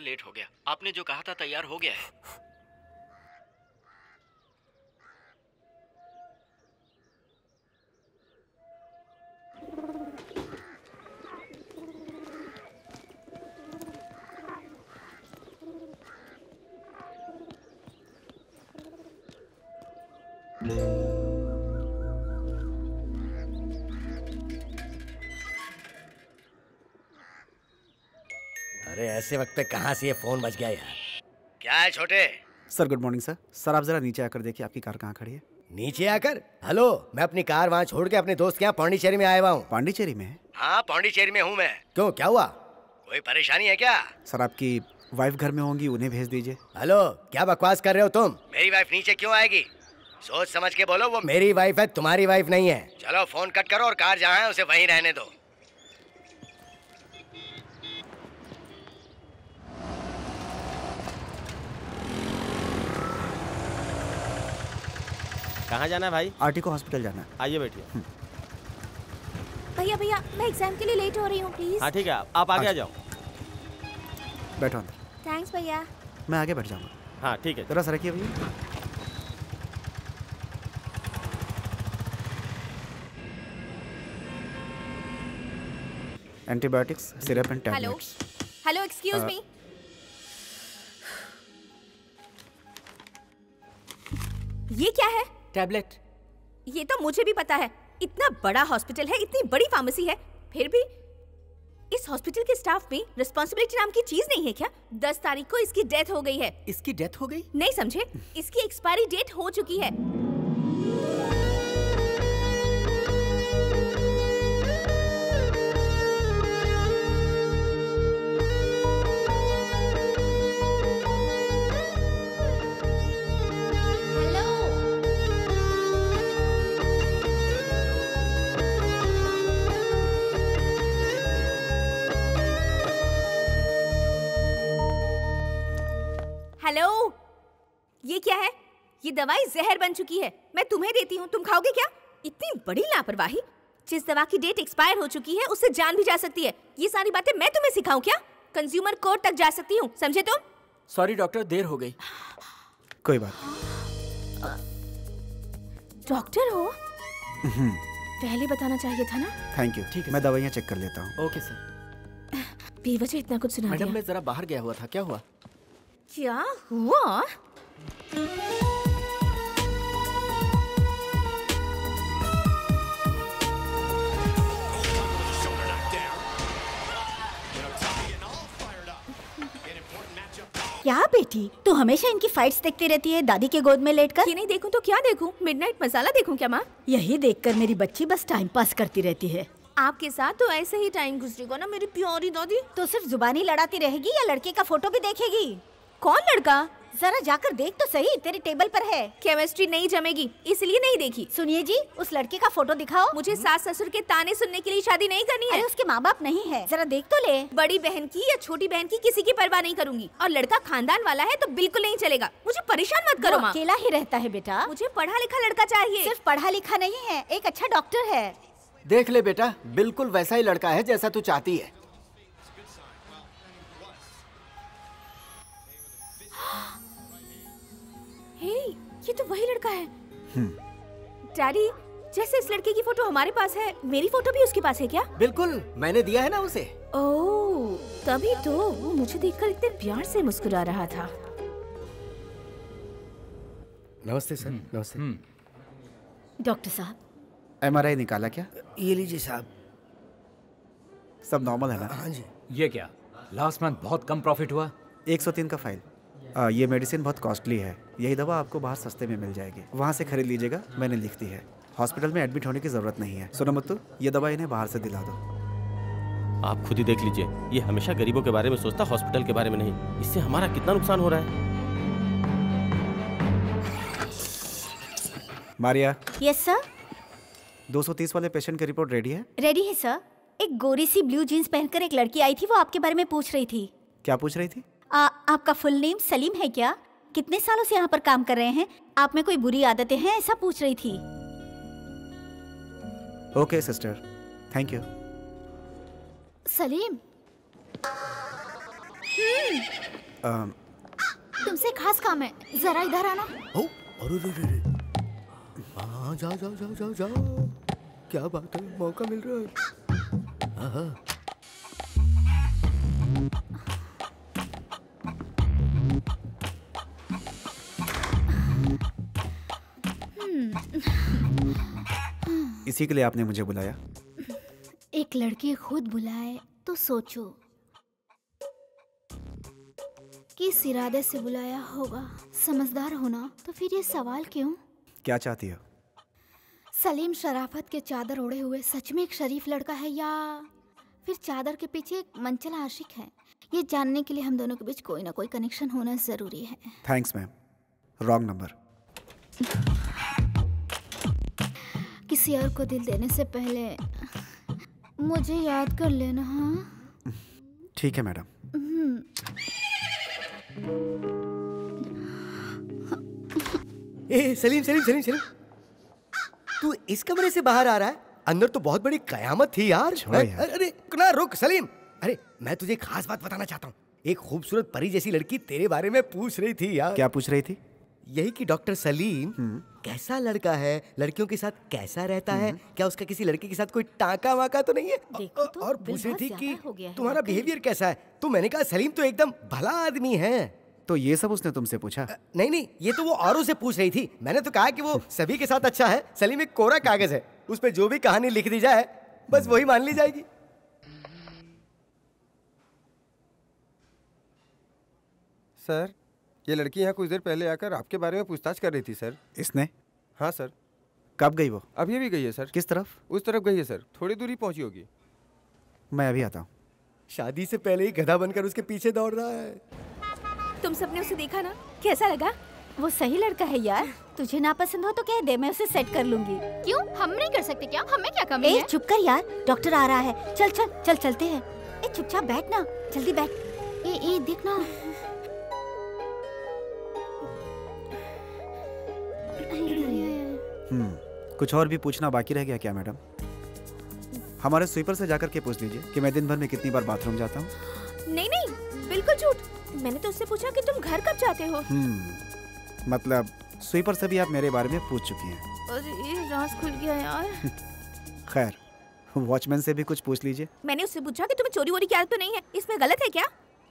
Late हो गया। आपने जो कहा था तैयार हो गया है। ऐसे वक्त पे कहाँ से ये फ़ोन बज गया यार? क्या है छोटे? Sir good morning sir sir आप जरा नीचे आकर देखिए आपकी कार कहाँ खड़ी है? नीचे आकर? हेलो मैं अपनी कार वहाँ छोड़ के अपने दोस्त के यहाँ पांडिचेरी में आया हुआ हूँ। पांडिचेरी में? हाँ पांडिचेरी में हूँ मैं। क्यों क्या हुआ? कोई परेशानी है क्या? सर आपकी वाइफ घर में होंगी उन्हें भेज दीजिए। हेलो क्या बकवास कर रहे हो तुम? मेरी वाइफ नीचे क्यों आएगी? सोच समझ के बोलो वो मेरी वाइफ है तुम्हारी वाइफ नहीं है। चलो फ़ोन कट करो और कार जहाँ है उसे वहीं रहने दो। कहाँ जाना है भाई? आरटी को हॉस्पिटल जाना है। आइए बैठिए। भैया भैया मैं एग्ज़ाम के लिए लेट हो रही हूँ प्लीज़ हाँ ठीक है आप आगे आ जाओ। बैठो अंदर। थैंक्स भैया। मैं आगे बैठ जाऊँगा। हाँ ठीक है। जरा सरकिए भैया। Antibiotics syrup and hello tablets hello excuse me ये क्या है? टैबलेट ये तो मुझे भी पता है। इतना बड़ा हॉस्पिटल है इतनी बड़ी फार्मेसी है। फिर भी इस हॉस्पिटल के स्टाफ में रिस्पॉन्सिबिलिटी नाम की चीज़ नहीं है क्या? दस तारीख को इसकी डेथ हो गई है। इसकी डेथ हो गई? नहीं समझे? इसकी एक्सपायरी डेट हो चुकी है। हेलो? ये क्या है? ये दवाई जहर बन चुकी है। मैं तुम्हें देती हूँ। तुम खाओगे क्या? इतनी बड़ी लापरवाही। जिस दवा की डेट एक्सपायर हो चुकी है उससे जान भी जा सकती है। ये सारी बातें मैं तुम्हें सिखाऊं क्या? कंज्यूमर कोर्ट तक जा सकती हूँ। समझे तुम? सॉरी डॉक्टर देर हो गई। कोई बात डॉक्टर हो? पहले बताना चाहिए था ना? थैंक यू ठीक है, मैं दवाइयाँ चेक कर लेता हूँ। ओके सर बेवजह इतना कुछ सुना मैडम मैं जरा बाहर गया हुआ था। क्या हुआ? क्या हुआ? क्या बेटी तू हमेशा इनकी फाइट्स देखती रहती है दादी के गोद में लेटकर? ये नहीं देखूँ तो क्या देखूँ? मिडनाइट मसाला देखूँ क्या माँ? यही देखकर मेरी बच्ची बस टाइम पास करती रहती है। आपके साथ तो ऐसे ही टाइम गुजरेगा ना मेरी प्यारी दादी? तो सिर्फ़ जुबानी लड़ाती रहेगी या लड़के का फ़ोटो भी देखेगी? कौन लड़का? जरा जाकर देख तो सही तेरे टेबल पर है। केमिस्ट्री नहीं जमेगी इसलिए नहीं देखी। सुनिए जी उस लड़के का फ़ोटो दिखाओ। मुझे सास ससुर के ताने सुनने के लिए शादी नहीं करनी अरे है उसके माँ बाप नहीं है। जरा देख तो ले। बड़ी बहन की या छोटी बहन की किसी की परवाह नहीं करूँगी। और लड़का खानदान वाला है तो बिल्कुल नहीं चलेगा। मुझे परेशान मत करो अकेला ही रहता है बेटा। मुझे पढ़ा लिखा लड़का चाहिए। सिर्फ़ पढ़ा लिखा नहीं है एक अच्छा डॉक्टर है। देख ले बेटा बिल्कुल वैसा ही लड़का है जैसा तू चाहती है। हे, ये तो वही लड़का है। डैडी जैसे इस लड़के की फ़ोटो हमारे पास है मेरी फ़ोटो भी उसके पास है क्या? बिल्कुल मैंने दिया है ना उसे। ओह तभी तो वो मुझे देखकर इतने प्यार से मुस्कुरा रहा था। नमस्ते सर नमस्ते। डॉक्टर साहब। एमआरआई निकाला क्या? ये लीजिए साहब। सब नॉर्मल है ना? हाँ जी। ये क्या? लास्ट मंथ बहुत कम प्रॉफिट हुआ। 103 का फ़ाइल आ, ये मेडिसिन बहुत कॉस्टली है। यही दवा आपको बाहर सस्ते में मिल जाएगी। वहाँ से खरीद लीजिएगा मैंने लिख दी है। हॉस्पिटल में एडमिट होने की ज़रूरत नहीं है। सुनो मुत्तू ये दवा इन्हें बाहर से दिला दो। आप खुद ही देख लीजिए। ये हमेशा गरीबों के बारे में सोचता हॉस्पिटल के बारे में नहीं। इससे हमारा कितना नुकसान हो रहा है? मारिया। यस सर 230 वाले पेशेंट की रिपोर्ट रेडी है? रेडी है सर एक गोरी सी ब्लू जीन्स पहनकर एक लड़की आई थी वो आपके बारे में पूछ रही थी। क्या पूछ रही थी? आ, आपका फुल नेम सलीम है क्या? कितने सालों से यहाँ पर काम कर रहे हैं? आप में कोई बुरी आदतें हैं? ऐसा पूछ रही थी। Okay sister. Thank you Salim. Um, तुमसे खास काम है। जरा इधर आना। ओ अरे रे रे रे हाँ जाओ जाओ जाओ जाओ जाओ। क्या बात है? मौका मिल रहा है। इसी के लिए आपने मुझे बुलाया। एक लड़की खुद बुलाए तो सोचो किस इरादे से बुलाया होगा। समझदार होना तो फिर ये सवाल क्यों? क्या चाहती हो? सलीम शराफत के चादर ओढ़े हुए सच में एक शरीफ लड़का है या फिर चादर के पीछे एक मंचला आशिक है? ये जानने के लिए हम दोनों के बीच कोई ना कोई कनेक्शन होना ज़रूरी है। थैंक्स मैम रॉन्ग नंबर किसी और को दिल देने से पहले मुझे याद कर लेना हाँ? ठीक है मैडम। ए सलीम सलीम सलीम सलीम। तू इस कमरे से बाहर आ रहा है? अंदर तो बहुत बड़ी कयामत थी यार। अरे यार। अरे, ना रुक सलीम। अरे मैं तुझे खास बात बताना चाहता हूँ। एक खूबसूरत परी जैसी लड़की तेरे बारे में पूछ रही थी यार। क्या पूछ रही थी? यही कि डॉक्टर सलीम कैसा लड़का है? लड़कियों के साथ कैसा रहता है? क्या उसका किसी लड़के के साथ कोई टाका वाका तो नहीं है? देखो तो, और पूछ रही थी कि तुम्हारा बिहेवियर कैसा है? तो मैंने कहा सलीम तो एकदम भला आदमी है। तो ये सब उसने तुमसे पूछा? नहीं नहीं ये तो वो औरों से पूछ रही थी। मैंने तो कहा कि वो सभी के साथ अच्छा है। सलीम एक कोरा कागज़ है। उस पर जो भी कहानी लिख दी जाए बस वही मान ली जाएगी। सर ये लड़की यहाँ कुछ देर पहले आकर आपके बारे में पूछताछ कर रही थी सर। इसने? हाँ सर। कब गई वो? अभी अभी गई है सर। किस तरफ़? उस तरफ़ गई है सर। थोड़ी दूरी पहुँची होगी। मैं अभी आता हूँ। शादी से पहले ही गधा बनकर उसके पीछे दौड़ रहा है। तुम सबने उसे देखा ना? कैसा लगा? वो सही लड़का है यार। तुझे नापसंद हो तो कह दे मैं उसे सेट कर लूँगी। क्यों? हम नहीं कर सकते क्या? हमें क्या कमी ए है? चुप कर यार। डॉक्टर आ रहा है। चल चल चल चलते हैं। ए चुपचाप बैठ ना। जल्दी बैठ। ए ए देख हम्म। कुछ और भी पूछना बाकी रह गया क्या मैडम? हमारे स्वीपर से जाकर के पूछ लीजिए कि मैं दिन भर में कितनी बार बाथरूम जाता हूँ। नहीं नहीं बिल्कुल झूठ। मैंने तो उससे पूछा कि तुम घर कब जाते हो। हम्म, मतलब स्वीपर से भी आप मेरे बारे में पूछ चुकी हैं। अरे राज खुल गया यार। खैर वॉचमैन से भी कुछ पूछ लीजिए। मैंने उससे पूछा कि तुम्हें चोरी वोरी की आदत तो नहीं है? इसमें गलत है क्या?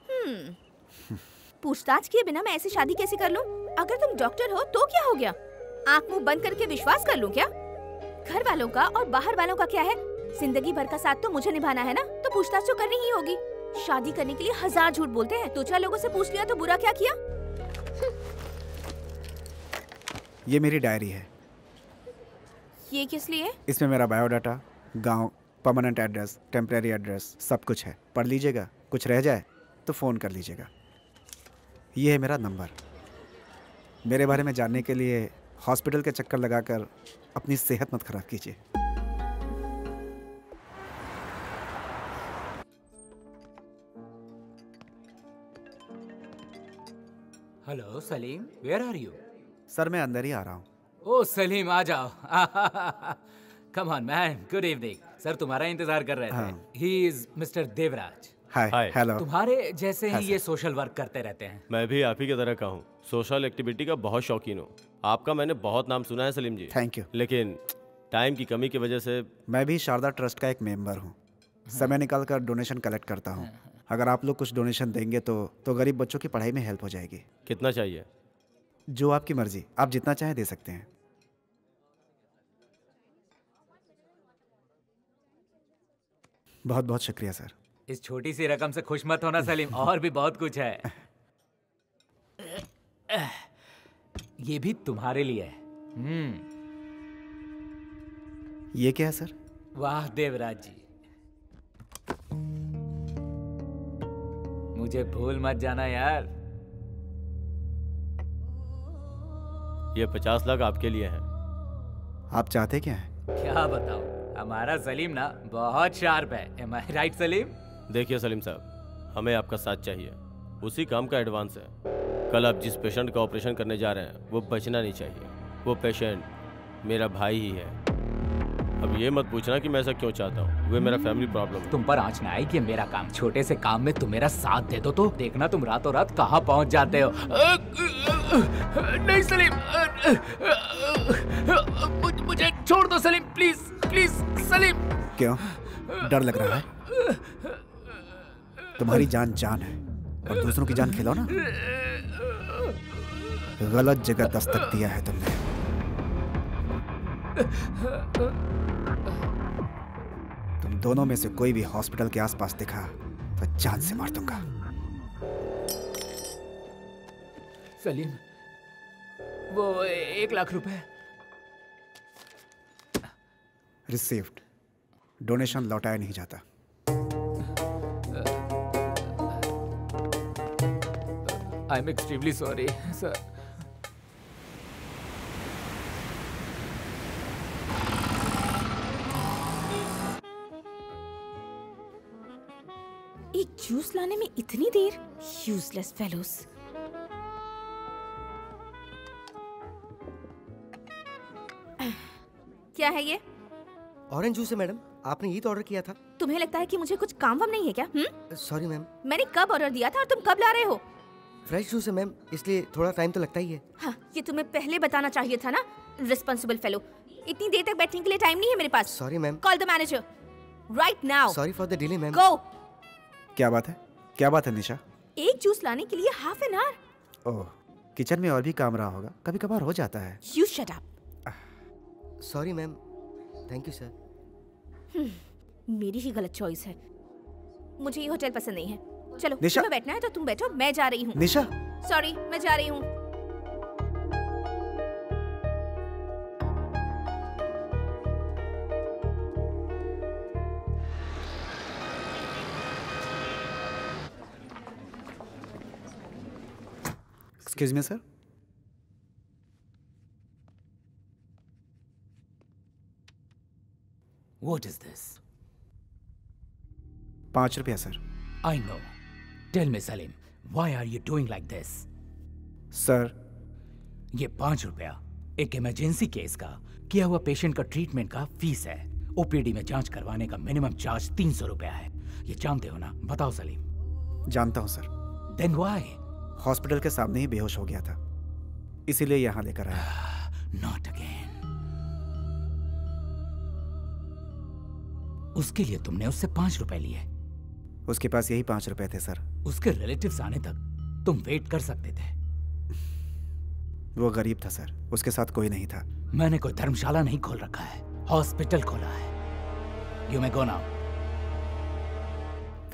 हम्म। पूछताछ किए बिना मैं ऐसी शादी कैसे कर लूँ? अगर तुम डॉक्टर हो तो क्या हो गया? आँख मुँह बंद करके विश्वास कर लूँ क्या? घर वालों का और बाहर वालों का क्या है? ज़िंदगी भर का साथ तो मुझे निभाना है ना? तो पूछताछ तो करनी ही होगी। शादी करने के लिए हज़ार झूठ बोलते हैं। दो चार लोगों से पूछ लिया तो बुरा क्या किया? ये मेरी डायरी है। ये किस लिए? इसमें मेरा बायोडाटा गाँव परमानेंट एड्रेस टेम्परेरी एड्रेस सब कुछ है। पढ़ लीजिएगा कुछ रह जाए तो फ़ोन कर लीजिएगा। ये है मेरा नंबर मेरे बारे में जानने के लिए हॉस्पिटल के चक्कर लगाकर अपनी सेहत मत खराब कीजिए। Hello Salim where are you sir मैं अंदर ही आ रहा हूँ। ओ सलीम आ जाओ। Come on man good evening sir तुम्हारा इंतज़ार कर रहे। थे। He. Is mister Devraj hi hello तुम्हारे जैसे हाँ, ही ये सोशल वर्क करते रहते हैं। मैं भी आप ही की तरह का हूँ। सोशल एक्टिविटी का बहुत शौकीन हूँ। आपका मैंने बहुत नाम सुना है सलीम जी। थैंक यू लेकिन टाइम की कमी की वजह से मैं भी शारदा ट्रस्ट का एक मेंबर हूँ। समय निकाल कर डोनेशन कलेक्ट करता हूँ। अगर आप लोग कुछ डोनेशन देंगे तो तो गरीब बच्चों की पढ़ाई में हेल्प हो जाएगी। कितना चाहिए? जो आपकी मर्ज़ी। आप जितना चाहें दे सकते हैं। बहुत बहुत शुक्रिया सर इस छोटी सी रकम से खुश मत होना सलीम। और भी बहुत कुछ है। ये भी तुम्हारे लिए है। हम्म। ये क्या है सर? वाह देवराज जी। मुझे भूल मत जाना यार। ये पचास लाख आपके लिए है। आप चाहते क्या है? क्या बताओ हमारा सलीम ना बहुत शार्प है। Am I right Salim? देखिए सलीम साहब हमें आपका साथ चाहिए। उसी काम का एडवांस है। कल आप जिस पेशेंट का ऑपरेशन करने जा रहे हैं वो बचना नहीं चाहिए। वो पेशेंट मेरा भाई ही है। अब ये मत पूछना कि मैं ऐसा क्यों चाहता हूँ। वो मेरा फैमिली प्रॉब्लम तुम पर आँच ना आए कि मेरा काम छोटे से काम में तुम मेरा साथ दे दो तो देखना तुम रातों रात कहाँ पहुँच जाते हो। नहीं सलीम मुझे छोड़ दो सलीम प्लीज़ प्लीज़ सलीम। क्यों? डर लग रहा है। तुम्हारी जान जान है और दूसरों की जान खिलाओ खिलौना। गलत जगह दस्तक दिया है तुमने। तुम दोनों में से कोई भी हॉस्पिटल के आसपास दिखा तो जान से मार दूँगा। सलीम वो एक लाख रुपए। रिसीव्ड। डोनेशन लौटाया नहीं जाता। I am extremely sorry sir एक जूस लाने में इतनी देर? यूजलेस फेलोस क्या है ये? ऑरेंज जूस है मैडम आपने ये तो ऑर्डर किया था। तुम्हें लगता है कि मुझे कुछ काम वाम नहीं है क्या? सॉरी मैम मैंने कब ऑर्डर दिया था और तुम कब ला रहे हो? फ्रेश जूस है मैम इसलिए थोड़ा टाइम तो लगता ही है। हाँ ये तुम्हें पहले बताना चाहिए था ना रिस्पॉन्सिबल फेलो इतनी देर तक बैठने के लिए टाइम नहीं है मेरे पास। Sorry ma'am call the manager right now sorry for the delay ma'am go क्या बात है? क्या बात है निशा? एक जूस लाने के लिए half an hour oh kitchen में और भी काम रहा होगा। कभी कभार हो जाता है। You shut up sorry ma'am thank you sir मेरी ही गलत चॉइस है। मुझे ये होटल पसंद नहीं है। चलो निशा- तुम्हें बैठना है तो तुम बैठो मैं जा रही हूँ। निशा? सॉरी मैं जा रही हूँ। Excuse me sir what is this पाँच रुपया sir I know tell me Salim why are you doing like this sir ये पाँच रुपया एक इमरजेंसी केस का किया हुआ पेशेंट का ट्रीटमेंट का फ़ीस है। ओपीडी में जाँच करवाने का मिनिमम चार्ज तीन सौ रुपया है। ये जानते हो ना? बताओ सलीम जानता हूँ सर देन वाई हॉस्पिटल के सामने ही बेहोश हो गया था। इसीलिए यहाँ लेकर आया। नॉट अगेन उसके लिए तुमने उससे पाँच रुपए लिए। उसके पास यही पाँच रुपए थे सर। उसके रिलेटिव आने तक तुम वेट कर सकते थे। वो गरीब था सर। उसके साथ कोई नहीं था। मैंने कोई धर्मशाला नहीं खोल रखा है हॉस्पिटल खोला है। You may go now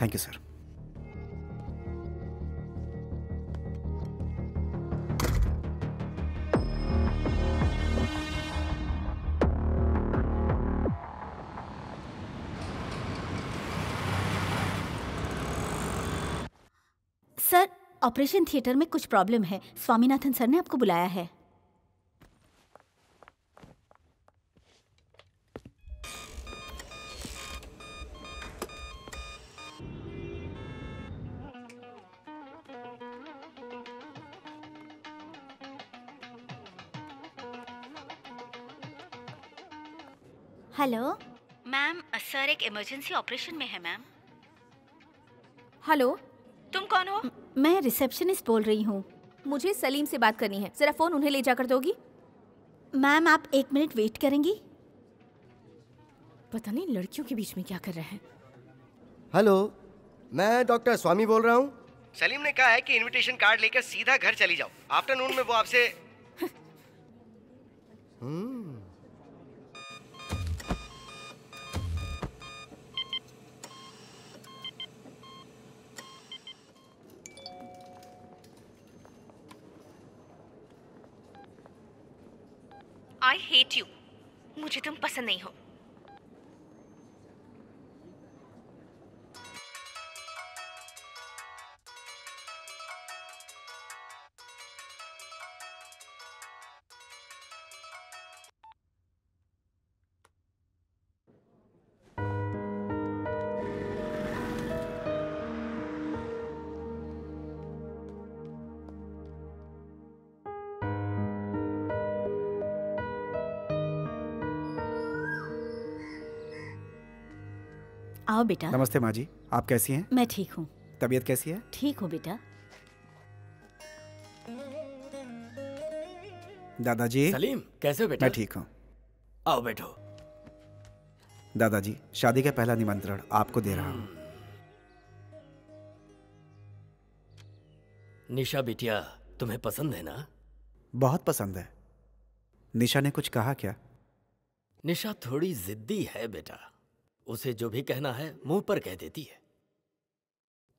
thank you sir operation theatre में कुछ प्रॉब्लम है। स्वामीनाथन सर ने आपको बुलाया है। हेलो? मैम सर एक इमरजेंसी ऑपरेशन में है मैम। हेलो? तुम कौन हो? मैं रिसेप्शनिस्ट बोल रही हूँ। मुझे सलीम से बात करनी है। जरा फ़ोन उन्हें ले जाकर दोगी। मैम आप एक मिनट वेट करेंगी। पता नहीं लड़कियों के बीच में क्या कर रहे हैं। हेलो मैं डॉक्टर स्वामी बोल रहा हूँ। सलीम ने कहा है कि इनविटेशन कार्ड लेकर सीधा घर चली जाओ। आफ्टरनून में वो आपसे हम्म। आई हेट यू मुझे तुम पसंद नहीं हो। बेटा। नमस्ते माँ जी आप कैसी हैं? मैं ठीक हूँ। तबीयत कैसी है? ठीक हूँ बेटा। दादाजी। सलीम कैसे हो बेटा? मैं ठीक हूँ। आओ बैठो। दादाजी शादी का पहला निमंत्रण आपको दे रहा हूँ। निशा बिटिया तुम्हें पसंद है ना? बहुत पसंद है। निशा ने कुछ कहा क्या? निशा थोड़ी जिद्दी है बेटा। उसे जो भी कहना है मुँह पर कह देती है।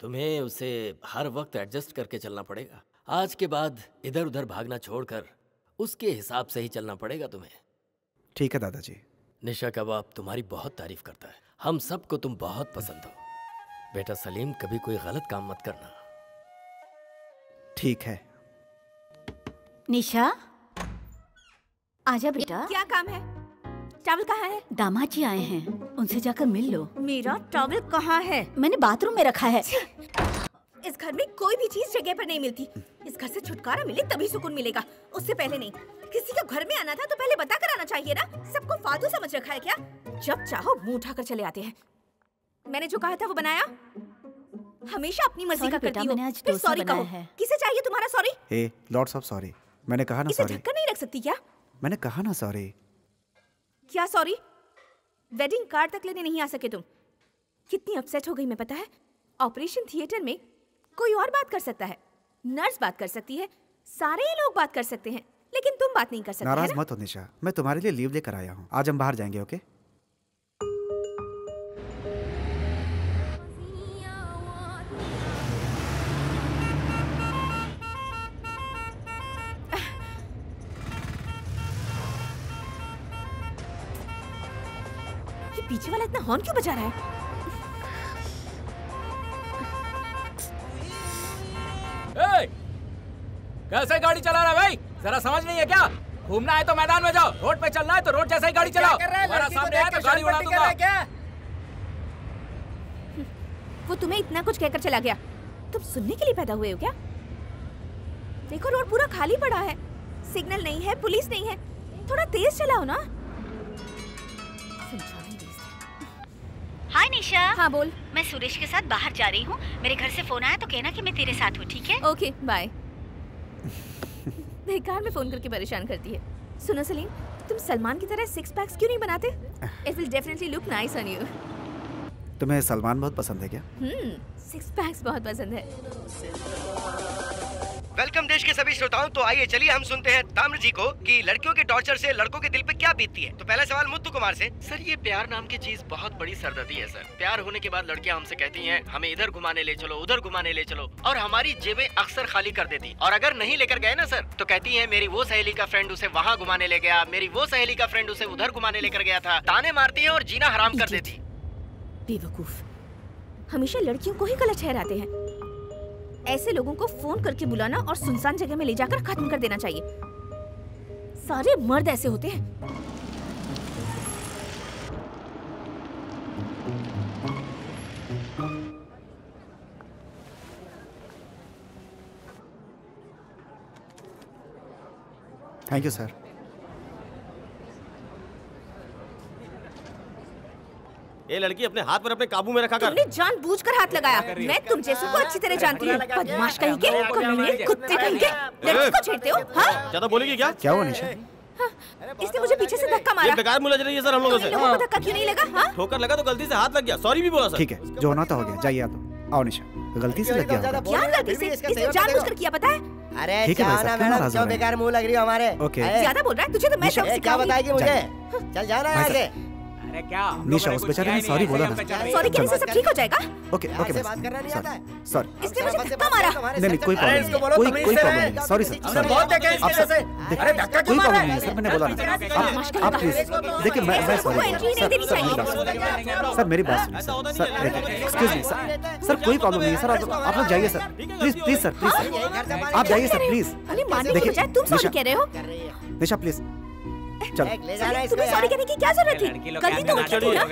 तुम्हें उसे हर वक्त एडजस्ट करके चलना पड़ेगा। आज के बाद इधर उधर भागना छोड़कर उसके हिसाब से ही चलना पड़ेगा तुम्हें। ठीक है दादाजी। निशा का बाप तुम्हारी बहुत तारीफ़ करता है। हम सबको तुम बहुत पसंद हो। बेटा सलीम कभी कोई गलत काम मत करना। ठीक है। निशा? आजा बेटा। क्या काम है? टॉवल कहाँ है? दामाद जी आए हैं। उनसे जाकर मिल लो। मेरा टॉवल कहाँ है? मैंने बाथरूम में रखा है। इस घर में कोई भी चीज़ जगह पर नहीं मिलती। इस घर से छुटकारा मिले तभी सुकून मिलेगा। उससे पहले नहीं। किसी का घर में आना था तो पहले बता कर आना चाहिए ना। सबको फालतू समझ रखा है क्या? जब चाहो मुँह उठाकर चले आते हैं। मैंने जो कहा था वो बनाया? हमेशा अपनी मर्ज़ी का करती हो। मैंने आज फिर सॉरी कहो। है। किसे चाहिए तुम्हारा sorry a lords of sorry मैंने कहा ना इसे सॉरी नहीं रख सकती क्या? मैंने कहा ना सॉरी क्या सॉरी? वेडिंग कार्ड तक लेने नहीं आ सके तुम। कितनी अपसेट हो गई मैं पता है? ऑपरेशन थिएटर में कोई और बात कर सकता है। नर्स बात कर सकती है सारे ही लोग बात कर सकते हैं लेकिन तुम बात नहीं कर सकते नाराज़ ना? मत हो निशा मैं तुम्हारे लिए लीव लेकर आया हूँ। आज हम बाहर जाएँगे ओके ये पीछे वाला इतना हॉर्न क्यों बजा रहा है? ए, कैसे गाड़ी चला रहा है भाई? जरा समझ नहीं है क्या? घूमना है तो मैदान में जाओ। रोड पे चलना है तो रोड जैसा ही गाड़ी चलाओ। सामने है तो गाड़ी उड़ा दूँगा। वो तुम्हें इतना कुछ कहकर चला गया। तुम सुनने के लिए पैदा हुए हो क्या? देखो रोड पूरा खाली पड़ा है। सिग्नल नहीं है पुलिस नहीं है। थोड़ा तेज चलाओ ना। हाय निशा हाँ बोल। मैं सुरेश के साथ बाहर जा रही हूँ। मेरे घर से फ़ोन आया तो कहना कि मैं तेरे साथ हूँ ठीक है? ओके बाय बेकार में फ़ोन करके परेशान करती है। सुनो सलीम तुम सलमान की तरह सिक्स पैक्स क्यों नहीं बनाते? It will definitely look nice on you तुम्हें सलमान बहुत पसंद है क्या? हम्म सिक्स पैक्स बहुत पसंद है। वेलकम देश के सभी श्रोताओं तो आइए चलिए हम सुनते हैं ताम्र जी को कि लड़कियों के टॉर्चर से लड़कों के दिल पे क्या बीतती है। तो पहला सवाल मुत्तु कुमार से। सर ये प्यार नाम की चीज़ बहुत बड़ी सरदर्दी है सर। प्यार होने के बाद लड़कियाँ हमसे कहती हैं हमें इधर घुमाने ले चलो उधर घुमाने ले चलो। और हमारी जेबें अक्सर खाली कर देती। और अगर नहीं लेकर गए ना सर तो कहती है मेरी वो सहेली का फ्रेंड उसे वहाँ घुमाने ले गया मेरी वो सहेली का फ्रेंड उसे उधर घुमाने लेकर गया था। ताने मारती है और जीना हराम कर देती। बेवकूफ़। हमेशा लड़कियों को ही गलत ठहराते हैं। ऐसे लोगों को फ़ोन करके बुलाना और सुनसान जगह में ले जाकर खत्म कर देना चाहिए। सारे मर्द ऐसे होते हैं। थैंक यू सर ये लड़की अपने हाथ पर अपने काबू में रखा कर। तुमने जानबूझकर हाथ लगाया। मैं तुम जैसे को अच्छी तरह जानती हूँ। बदमाश कहीं के कमीने कुत्ते कहीं के लड़की को छेड़ते हो हाँ? ज़्यादा बोलेगी क्या? क्या हुआ निशा? इसने मुझे पीछे से धक्का मारा। बेकार मुलाज रही है सर हम लोगों से। लोगों को धक्का क्यों नहीं लगा हाँ? ठोकर लगा तो गलती से हाथ लग गया। सॉरी भी बोला सर। ठीक है जो होना था हो गया। जाइए आप। आओ निशा गलती से लग गया क्या गलती से इसने जानबूझकर किया पता है? अरे है जाना मैडम क्यों बेकार मुँह लग रही हो हमारे? ओके। ज़्यादा बोल रहा है तुझे तो मैं क्या बताएगी मुझे? चल। जाना यहाँ से। निशा उस बेचारे ने सॉरी बोला ना सॉरी कहने से सब ठीक हो जाएगा? ओके ओके बस है। सॉरी इसने मुझे धक्का मारा। नहीं नहीं कोई प्रॉब्लम नहीं। कोई कोई प्रॉब्लम नहीं। सॉरी सर हमने बहुत देखे इसकी आप से अरे धक्का क्यों कोई मार? प्रॉब्लम रहा नहीं सर मैंने बोला ना आप आप प्लीज़ देखिए मैं मैं सॉरी देनी सर मेरी बात सुनिए सर सर देखिए एक्सक्यूज मी सर। सर कोई प्रॉब्लम नहीं है सर आप आप लोग जाइए sir. Please please sir please sir आप जाइए सर प्लीज़ अरे की बजाय तुम सॉरी कह रहे हो। निशा प्लीज़ चलो। ले जाना इसको तुम्हें सॉरी कहने की क्या ज़रूरत थी? गलती तो उनकी थी ना।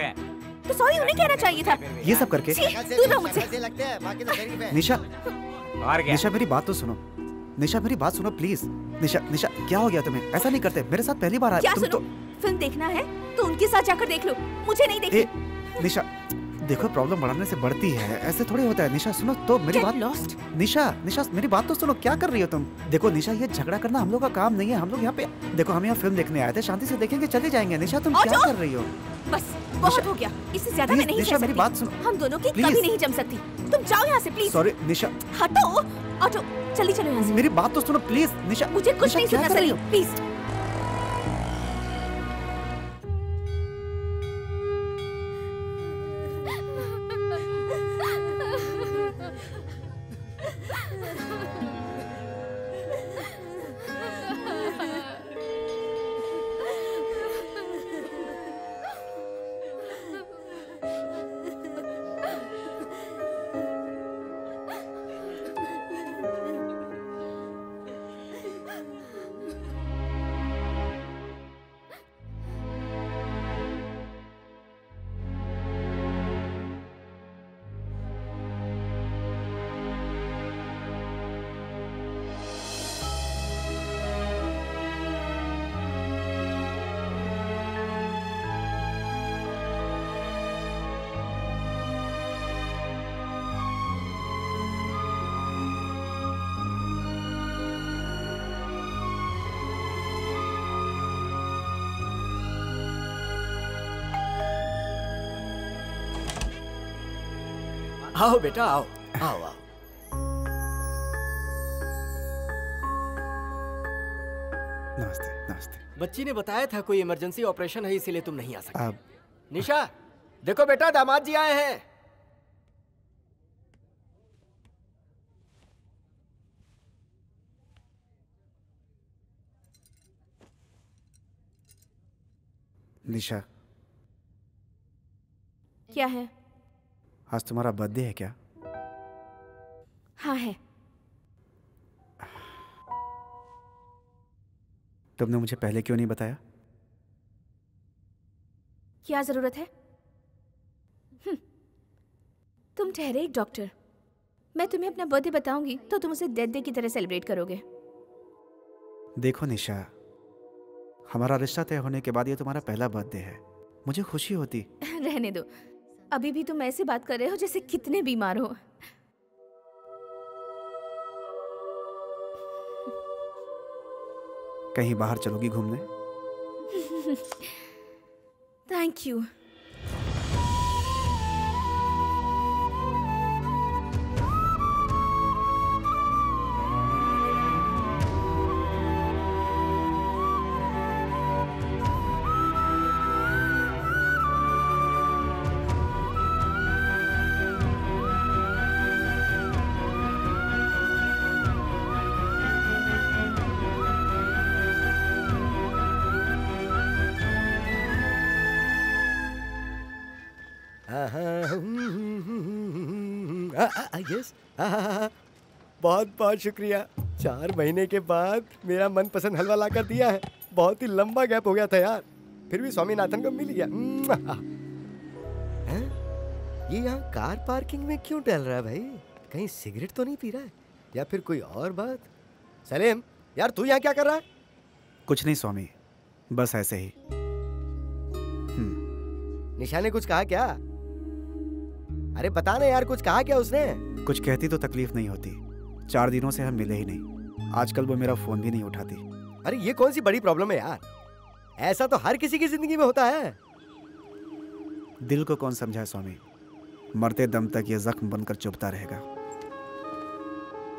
तो सॉरी उन्हें कहना चाहिए था। ये सब करके? दूर रहो मुझसे हैं तो शरीफ है निशा निशा मेरी बात तो सुनो। निशा मेरी बात सुनो प्लीज़ निशा निशा क्या हो गया तुम्हें? ऐसा नहीं करते। मेरे साथ पहली बार आया तुम सुनो? तो फ़िल्म देखना है? तो उनके साथ जाकर देख लो। मुझे नहीं देखे निशा देखो प्रॉब्लम बढ़ाने से बढ़ती है। ऐसे थोड़ी होता है। निशा सुनो तो मेरी Get बात lost. निशा निशा मेरी बात तो सुनो क्या कर रही हो तुम? देखो निशा ये झगड़ा करना हम लोग का काम नहीं है। हम लोग यहाँ पे देखो हम यहाँ फ़िल्म देखने आए थे शांति से देखेंगे चले जाएँगे। निशा तुम क्या कर रही हो? बस बहुत हो गया। इससे ज़्यादा मैं नहीं निशा, मेरी सकती। बात सुनो। हम दोनों की कभी नहीं जम सकती। तुम जाओ यहाँ से प्लीज़ सॉरी निशा। हटो। ऑटो जल्दी चलो यहाँ से। मेरी बात तो सुनो प्लीज़ निशा मुझे कुछ नहीं सुनना? प्लीज़ बेटा आओ। आओ आओ। नमस्ते नमस्ते। बच्ची ने बताया था कोई इमरजेंसी ऑपरेशन है इसीलिए तुम नहीं आ सकते। अब निशा देखो बेटा दामाद जी आए हैं। निशा। क्या है? आज तुम्हारा बर्थडे है क्या? हाँ है। तुमने मुझे पहले क्यों नहीं बताया? क्या ज़रूरत है? हम्म, तुम ठहरे एक डॉक्टर। मैं तुम्हें अपना बर्थडे बताऊँगी तो तुम उसे डेथ डे की तरह सेलिब्रेट करोगे। देखो निशा हमारा रिश्ता तय होने के बाद ये तुम्हारा पहला बर्थडे है। मुझे खुशी होती। रहने दो। अभी भी तुम ऐसे बात कर रहे हो जैसे कितने बीमार हो। कहीं बाहर चलोगी घूमने? थैंक यू यस बहुत बहुत शुक्रिया। चार महीने के बाद मेरा मनपसंद हलवा ला कर दिया है। बहुत ही लंबा गैप हो गया था यार। फिर भी स्वामीनाथन को मिल गया। हैं? ये यहाँ कार पार्किंग में क्यों टहल रहा है भाई? कहीं सिगरेट तो नहीं पी रहा है? या फिर कोई और बात? सलेम यार तू यहाँ क्या कर रहा है? कुछ नहीं स्वामी। बस ऐसे ही। निशा ने कुछ कहा क्या? अरे बता ना यार कुछ कहा क्या उसने? कुछ कहती तो तकलीफ़ नहीं होती। चार दिनों से हम मिले ही नहीं। आजकल वो मेरा फ़ोन भी नहीं उठाती। अरे ये कौन सी बड़ी प्रॉब्लम है यार? ऐसा तो हर किसी की ज़िंदगी में होता है। दिल को कौन समझाए स्वामी? मरते दम तक ये जख्म बनकर चुभता रहेगा।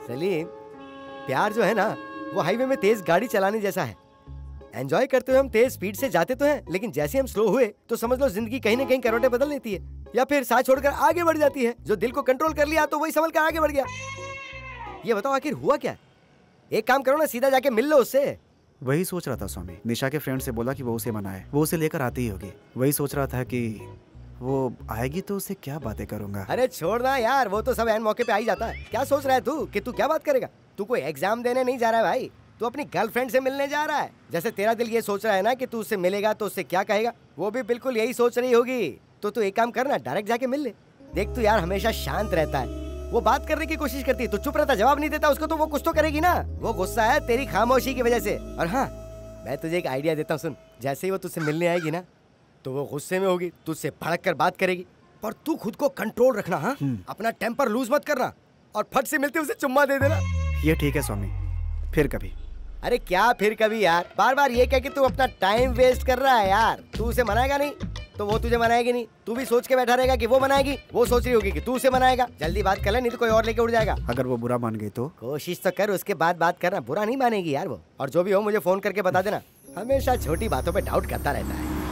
सलीम प्यार जो है ना वो हाईवे में तेज गाड़ी चलाने जैसा है। एंजॉय करते हुए हम तेज स्पीड से जाते तो हैं लेकिन जैसे हम स्लो हुए तो समझ लो ज़िंदगी कहीं ना कहीं करवटें बदल लेती है। या फिर साथ छोड़कर आगे बढ़ जाती है जो दिल को कंट्रोल कर लिया तो वही संभल कर आगे बढ़ गया। ये बताओ आखिर हुआ क्या? एक काम करो ना सीधा जाके मिल लो उससे। वही सोच रहा था स्वामी। निशा के फ्रेंड से बोला कि वो उसे मनाए। वो उसे लेकर आती ही होगी। वही सोच रहा था कि वो आएगी तो उसे क्या बातें करूँगा? अरे छोड़ ना यार वो तो सब एन मौके पे आ ही जाता है। क्या सोच रहा है तू? कि तू क्या बात करेगा? तू कोई एग्ज़ाम देने नहीं जा रहा है भाई। तू अपनी गर्लफ्रेंड से मिलने जा रहा है। जैसे तेरा दिल ये सोच रहा है ना कि तू उससे मिलेगा तो उससे क्या कहेगा? वो भी बिल्कुल यही सोच रही होगी। तो तू एक काम करना डायरेक्ट जाके मिल ले। देख तू यार हमेशा शांत रहता है। वो बात करने की कोशिश करती है तू चुप रहता जवाब नहीं देता उसको तो वो कुछ तो करेगी ना। वो गुस्सा है तेरी खामोशी की वजह से। और हाँ मैं तुझे एक आइडिया देता हूँ सुन। जैसे ही वो तुझसे मिलने आएगी ना तो वो गुस्से में होगी तुझसे भड़क कर बात करेगी। पर तू खुद को कंट्रोल रखना हाँ? अपना टेम्पर लूज मत करना। और फट से मिलते उसे चुम्मा दे देना। ये ठीक है स्वामी। फिर कभी। अरे क्या फिर कभी यार? बार बार ये कह के तू अपना टाइम वेस्ट कर रहा है यार। तू उसे मनाएगा नहीं तो वो तुझे मनाएगी नहीं। तू भी सोच के बैठा रहेगा कि वो मनाएगी वो सोच रही होगी कि तू उसे मनाएगा। जल्दी बात कर ले नहीं तो कोई और लेके उड़ जाएगा। अगर वो बुरा मान गई तो? कोशिश तो कर उसके बाद बात करना। बुरा नहीं मानेगी यार वो। और जो भी हो मुझे फ़ोन करके बता देना। हमेशा छोटी बातों पर डाउट करता रहता है।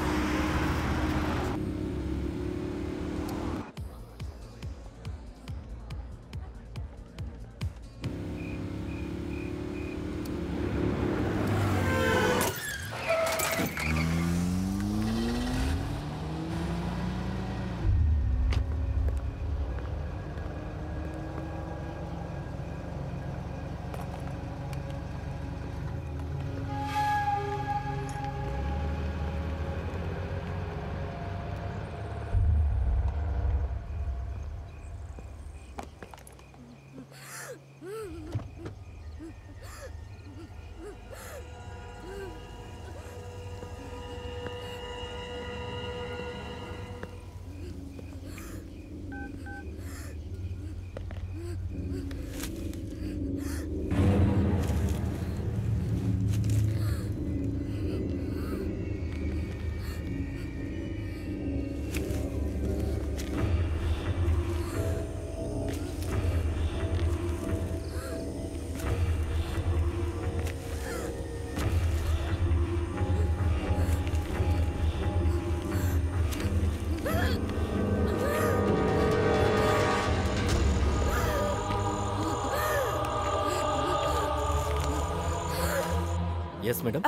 यस मैडम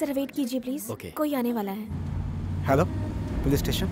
जरा वेट कीजिए प्लीज़ Okay. कोई आने वाला है। हेलो पुलिस स्टेशन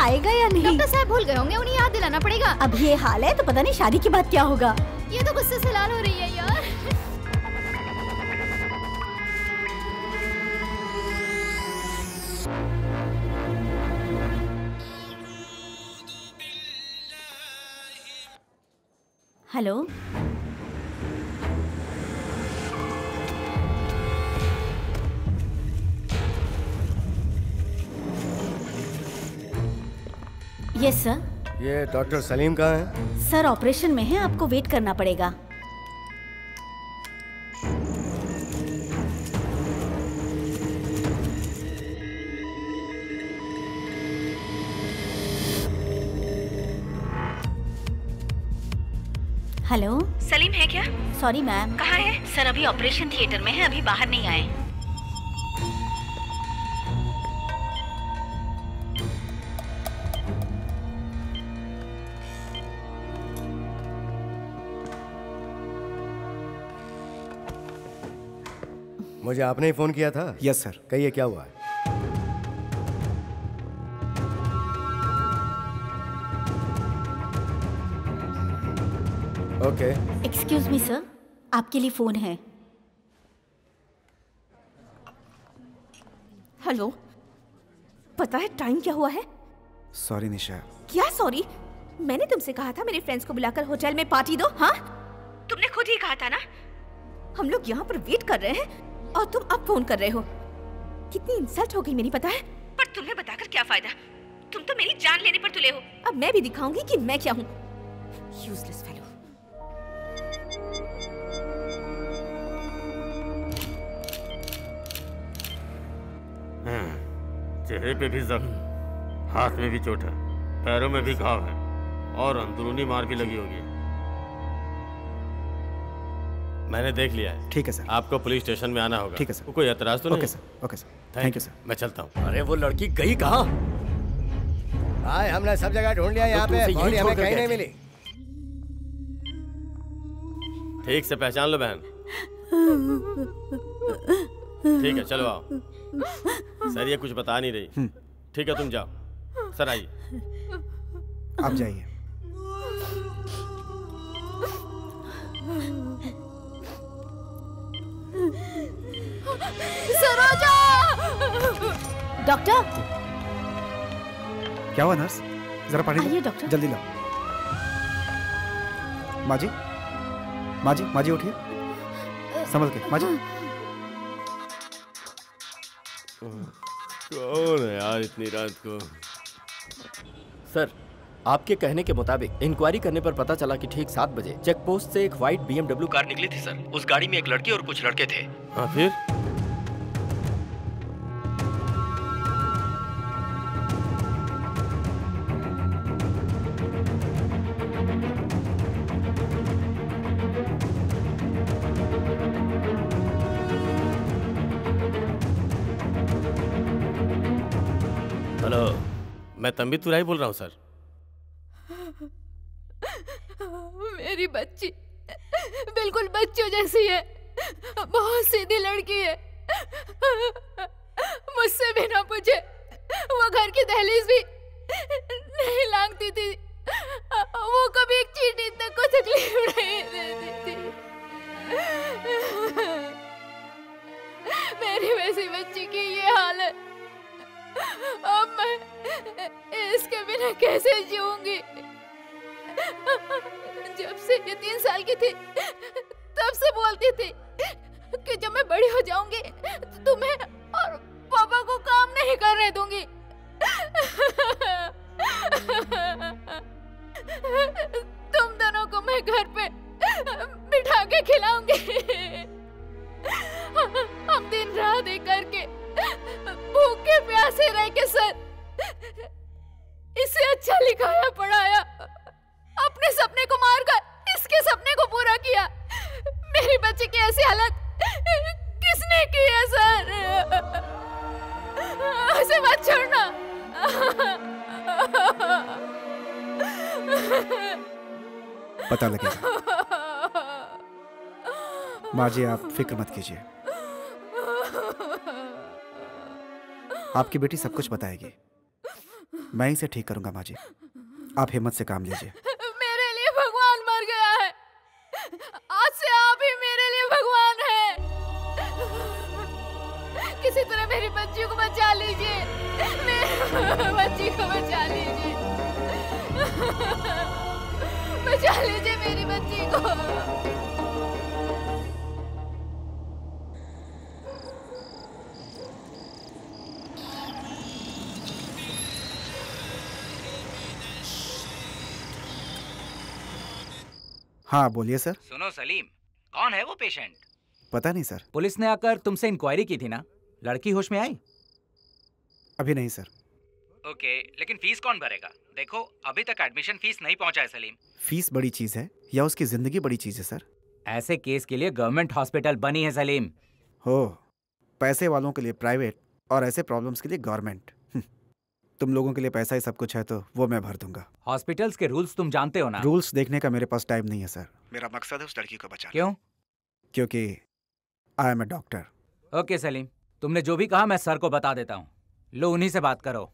आएगा या नहीं? डॉक्टर साहब भूल गए होंगे उन्हें याद दिलाना पड़ेगा। अब ये हाल है तो पता नहीं शादी के बाद क्या होगा। ये तो गुस्से से लाल हो रही है डॉक्टर सलीम कहाँ है? सर ऑपरेशन में है आपको वेट करना पड़ेगा। हेलो? सलीम है क्या? Sorry ma'am. कहाँ है? सर अभी ऑपरेशन थिएटर में है अभी बाहर नहीं आए। मुझे आपने ही फ़ोन किया था। यस सर कहिए क्या हुआ? है ओके। एक्सक्यूज मी सर आपके लिए फ़ोन है। हेलो पता है टाइम क्या हुआ है? सॉरी निशा। क्या सॉरी मैंने तुमसे कहा था मेरे फ्रेंड्स को बुलाकर होटल में पार्टी दो हाँ? तुमने खुद ही कहा था ना? हम लोग यहाँ पर वेट कर रहे हैं। और तुम अब फ़ोन कर रहे हो। कितनी इंसल्ट हो गई मेरी पता है? पर तुम्हें बताकर क्या फ़ायदा? तुम तो मेरी जान लेने पर तुले हो। अब मैं भी दिखाऊँगी कि मैं क्या हूँ। यूजलेस फेलो चेहरे पे भी जख्म हाथ में भी चोट है पैरों में भी घाव है और अंदरूनी मार भी लगी होगी। मैंने देख लिया है। ठीक है सर। आपको पुलिस स्टेशन में आना होगा। ठीक है सर। कोई एतराज़ तो नहीं? Okay sir okay sir. Thank you sir मैं चलता हूँ। अरे वो लड़की गई कहाँ? भाई हमने सब जगह ढूंढ लिया यहाँ तो पे। यही बॉडी हमें कहीं नहीं मिली। ठीक से पहचान लो बहन। ठीक है चलो आओ। सर ये कुछ बता नहीं रही। ठीक है तुम जाओ। सर आइए। आप जाइए। सरोजा! डॉक्टर? क्या हुआ नर्स? जरा पानी आइए, डॉक्टर। जल्दी लो माजी माजी माजी उठिए। संभल के। माजी कौन है यार इतनी रात को? सर आपके कहने के मुताबिक इंक्वायरी करने पर पता चला कि ठीक सात बजे चेक पोस्ट से एक व्हाइट बीएमडब्ल्यू कार निकली थी, सर। उस गाड़ी में एक लड़की और कुछ लड़के थे। हाँ फिर? हेलो, मैं तंबी तुराई बोल रहा हूँ, सर मेरी बच्ची बिल्कुल बच्चों जैसी है। बहुत सीधी लड़की है। मुझसे बिना पूछे वो घर की दहलीज भी नहीं लांगती थी। वो कभी एक चीटी तक को तकलीफ़ नहीं देती थी। मेरी वैसी बच्ची की ये हालत। अब मैं इसके बिना कैसे जीऊँगी? जब से ये तीन साल की थी तब से बोलती थी कि जब मैं बड़ी हो जाऊँगी तो तुम्हें और पापा को काम नहीं करने दूँगी। तुम दोनों को मैं घर पे बिठा के खिलाऊँगी। हम दिन रात एक करके भूखे प्यासे रह के सर इसे अच्छा लिखाया, पढ़ाया, अपने सपने को मारकर इसके सपने को पूरा किया? मेरी बच्ची की ऐसी हालत किसने की है, सर? उसे मत छोड़ना। पता लगेगा। माँ जी आप फ़िक्र मत कीजिए। आपकी बेटी सब कुछ बताएगी। मैं इसे ठीक करूँगा माँ जी आप हिम्मत से काम लीजिए। बच्ची को बचा लीजिए। मेरी बच्ची को बचा लीजिए। बचा लीजिए मेरी बच्ची को। हाँ बोलिए सर। सुनो सलीम कौन है वो पेशेंट? पता नहीं सर। पुलिस ने आकर तुमसे इंक्वायरी की थी ना? लड़की होश में आई? अभी नहीं सर। ओके लेकिन फ़ीस कौन भरेगा? देखो अभी तक एडमिशन फ़ीस नहीं पहुँचा है सलीम। फ़ीस बड़ी चीज़ है या उसकी ज़िंदगी बड़ी चीज़ है सर? ऐसे केस के लिए गवर्नमेंट हॉस्पिटल बनी है सलीम। हो पैसे वालों के लिए प्राइवेट और ऐसे प्रॉब्लम्स के लिए गवर्नमेंट। तुम लोगों के लिए पैसा ही सब कुछ है तो वो मैं भर दूँगा। हॉस्पिटल्स के रूल्स तुम जानते हो ना? रूल्स देखने का मेरे पास टाइम नहीं है सर। मेरा मकसद है उस लड़की को बचाना। क्यों? क्योंकि I am a doctor okay Salim. तुमने जो भी कहा मैं सर को बता देता हूँ। लो उन्हीं से बात करो।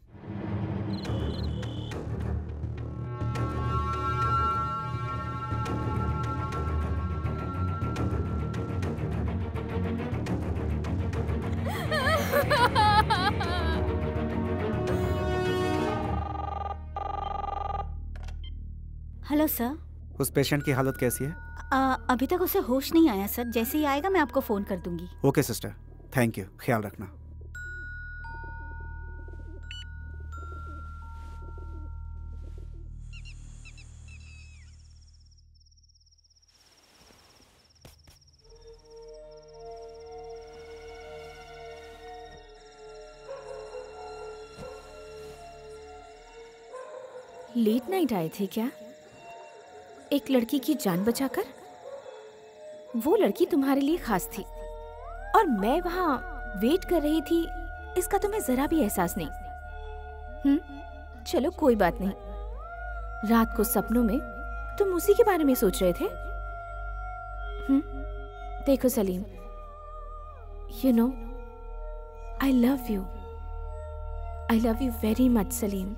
Hello sir. उस पेशेंट की हालत कैसी है? आ, अभी तक उसे होश नहीं आया सर। जैसे ही आएगा मैं आपको फ़ोन कर दूँगी। Okay sister. Thank you. ख्याल रखना। लेट नाइट आए थे क्या? एक लड़की की जान बचाकर? वो लड़की तुम्हारे लिए खास थी। और मैं वहाँ वेट कर रही थी, इसका तुम्हें जरा भी एहसास नहीं। हम्म चलो, कोई बात नहीं। रात को सपनों में तुम उसी के बारे में सोच रहे थे? हम्म देखो Salim you know I love you I love you very much Salim.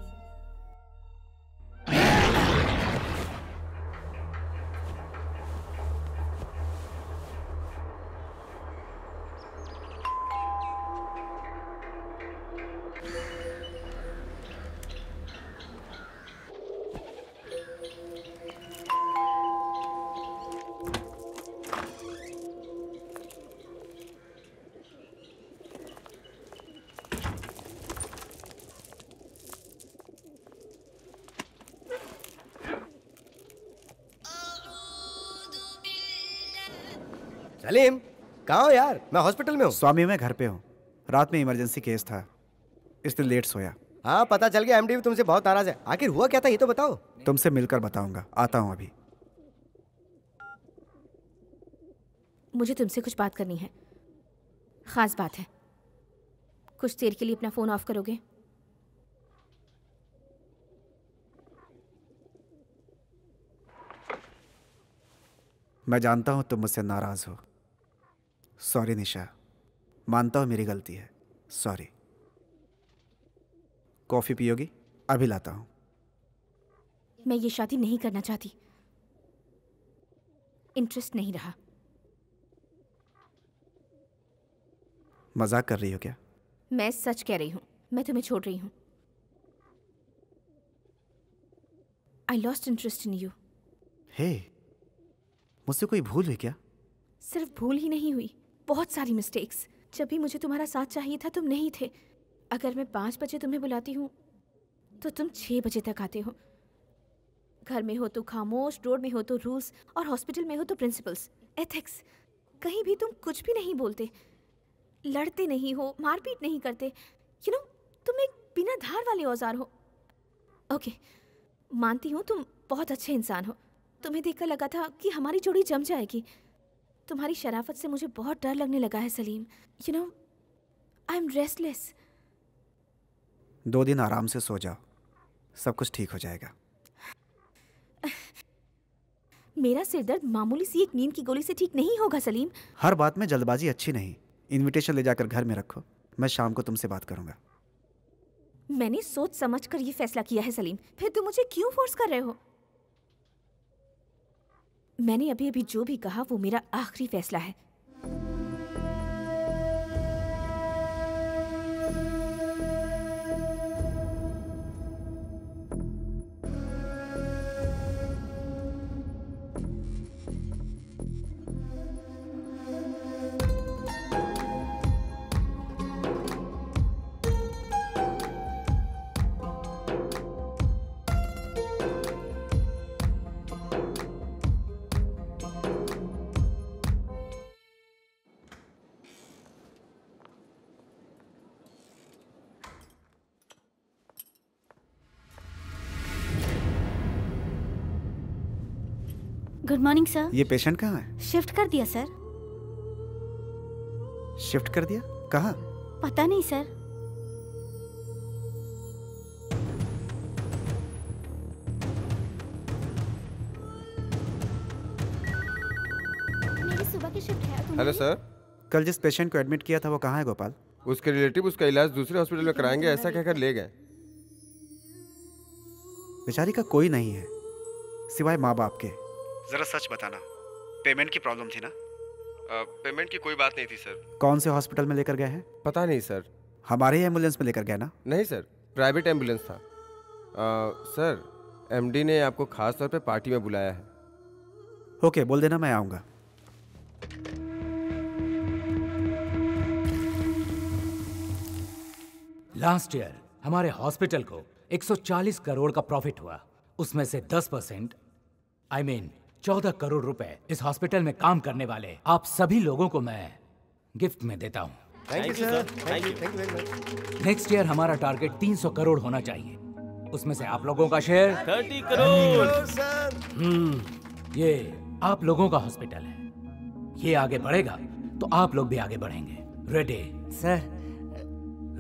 मैं हॉस्पिटल में हूँ। स्वामी मैं घर पे हूँ। रात में इमरजेंसी केस था। इसलिए लेट सोया। हाँ पता चल गया एमडी भी तुमसे बहुत नाराज़ है। आखिर हुआ क्या था ये तो बताओ। तुमसे मिलकर बताऊँगा। आता हूँ अभी। मुझे तुमसे कुछ बात करनी है। खास बात है। कुछ देर के लिए अपना फ़ोन ऑफ़ करोगे? मैं जानता हूँ तुम मुझसे नाराज़ हो। सॉरी निशा मानता हूँ मेरी गलती है। सॉरी कॉफ़ी पियोगी? अभी लाता हूँ। मैं ये शादी नहीं करना चाहती। इंटरेस्ट नहीं रहा। मज़ाक कर रही हो क्या? मैं सच कह रही हूँ। मैं तुम्हें छोड़ रही हूँ। I lost interest in you hey मुझसे कोई भूल हुई क्या? सिर्फ़ भूल ही नहीं हुई। बहुत सारी मिस्टेक्स जब भी मुझे तुम्हारा साथ चाहिए था, तुम नहीं थे। अगर मैं पाँच बजे तुम्हें बुलाती हूँ तो तुम छः बजे तक आते हो। घर में हो तो खामोश, रोड में हो तो रूल्स, और हॉस्पिटल में हो तो प्रिंसिपल्स एथिक्स कहीं भी तुम कुछ भी नहीं बोलते। लड़ते नहीं हो, मारपीट नहीं करते। यू नो तुम एक बिना धार वाले औज़ार हो। ओके मानती हूँ तुम बहुत अच्छे इंसान हो। तुम्हें देखकर लगा था कि हमारी जोड़ी जम जाएगी। तुम्हारी शराफत से मुझे बहुत डर लगने लगा है Salim. You know I am restless दो दिन आराम से सो जाओ। सब कुछ ठीक हो जाएगा। मेरा सिरदर्द मामूली सी एक नींद की गोली से ठीक नहीं होगा सलीम। हर बात में जल्दबाजी अच्छी नहीं। इनविटेशन ले जाकर घर में रखो। मैं शाम को तुमसे बात करूँगा। मैंने सोच समझ कर ये फैसला किया है सलीम। फिर तुम मुझे क्यों फोर्स कर रहे हो? मैंने अभी अभी जो भी कहा वो मेरा आखिरी फैसला है। गुड मॉर्निंग सर ये पेशेंट कहाँ है? शिफ्ट कर दिया सर शिफ्ट कर दिया? कहा? पता नहीं सर सुबह की शिफ्ट है हेलो सर कल जिस पेशेंट को एडमिट किया था वो कहाँ है गोपाल? उसके रिलेटिव उसका इलाज दूसरे हॉस्पिटल में कराएँगे ऐसा कहकर ले गए। बेचारी का कोई नहीं है सिवाय माँ बाप के। जरा सच बताना। पेमेंट की प्रॉब्लम थी ना? पेमेंट की कोई बात नहीं थी सर। कौन से हॉस्पिटल में लेकर गए हैं? पता नहीं सर। हमारे ही एंबुलेंस में लेकर गए ना? नहीं सर। प्राइवेट एंबुलेंस था। आ, सर एमडी ने आपको खास तौर पे पार्टी में बुलाया है। ओके बोल देना मैं आऊँगा। लास्ट ईयर हमारे हॉस्पिटल को 140 करोड़ का प्रॉफिट हुआ। उसमें से 10 परसेंट आई मीन 14 करोड़ रुपए इस हॉस्पिटल में काम करने वाले आप सभी लोगों को मैं गिफ्ट में देता हूँ। Thank you sir thank you thank you very much next year हमारा टारगेट 300 करोड़ होना चाहिए। उसमें से आप लोगों का शेयर 30 करोड़। हम्म, ये आप लोगों का हॉस्पिटल है। ये आगे बढ़ेगा तो आप लोग भी आगे बढ़ेंगे। रेडी सर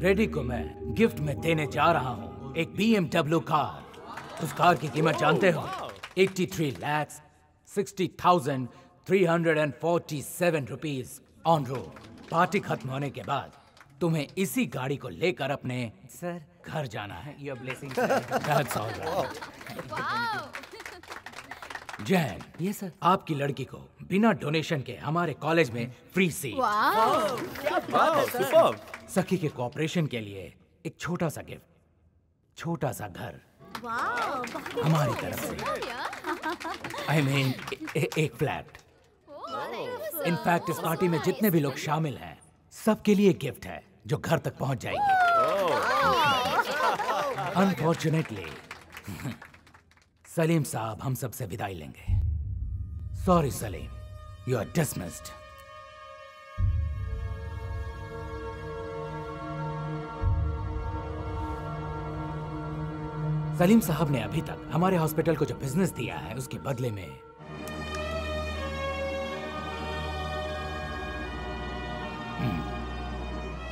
रेडी को मैं गिफ्ट में देने जा रहा हूँ। एक BMW कार उस कार की कीमत जानते हो? 83 lakhs 60,347 rupees on road party खत्म होने के बाद तुम्हें इसी गाड़ी को लेकर अपने सर घर जाना है your blessing that's all Jain ये सर आपकी लड़की को बिना डोनेशन के हमारे कॉलेज में फ्री सीट सखी के कोऑपरेशन के लिए एक छोटा सा गिफ्ट छोटा सा घर. हमारी तरफ़ से। आई मीन एक फ्लैट। इनफैक्ट इस पार्टी में जितने भी लोग शामिल हैं सबके लिए गिफ्ट है जो घर तक पहुँच जाएगी। अनफॉर्चुनेटली सलीम साहब हम सबसे विदाई लेंगे। Sorry Salim you are dismissed Salim साहब ने अभी तक हमारे हॉस्पिटल को जो बिज़नेस दिया है, उसके बदले में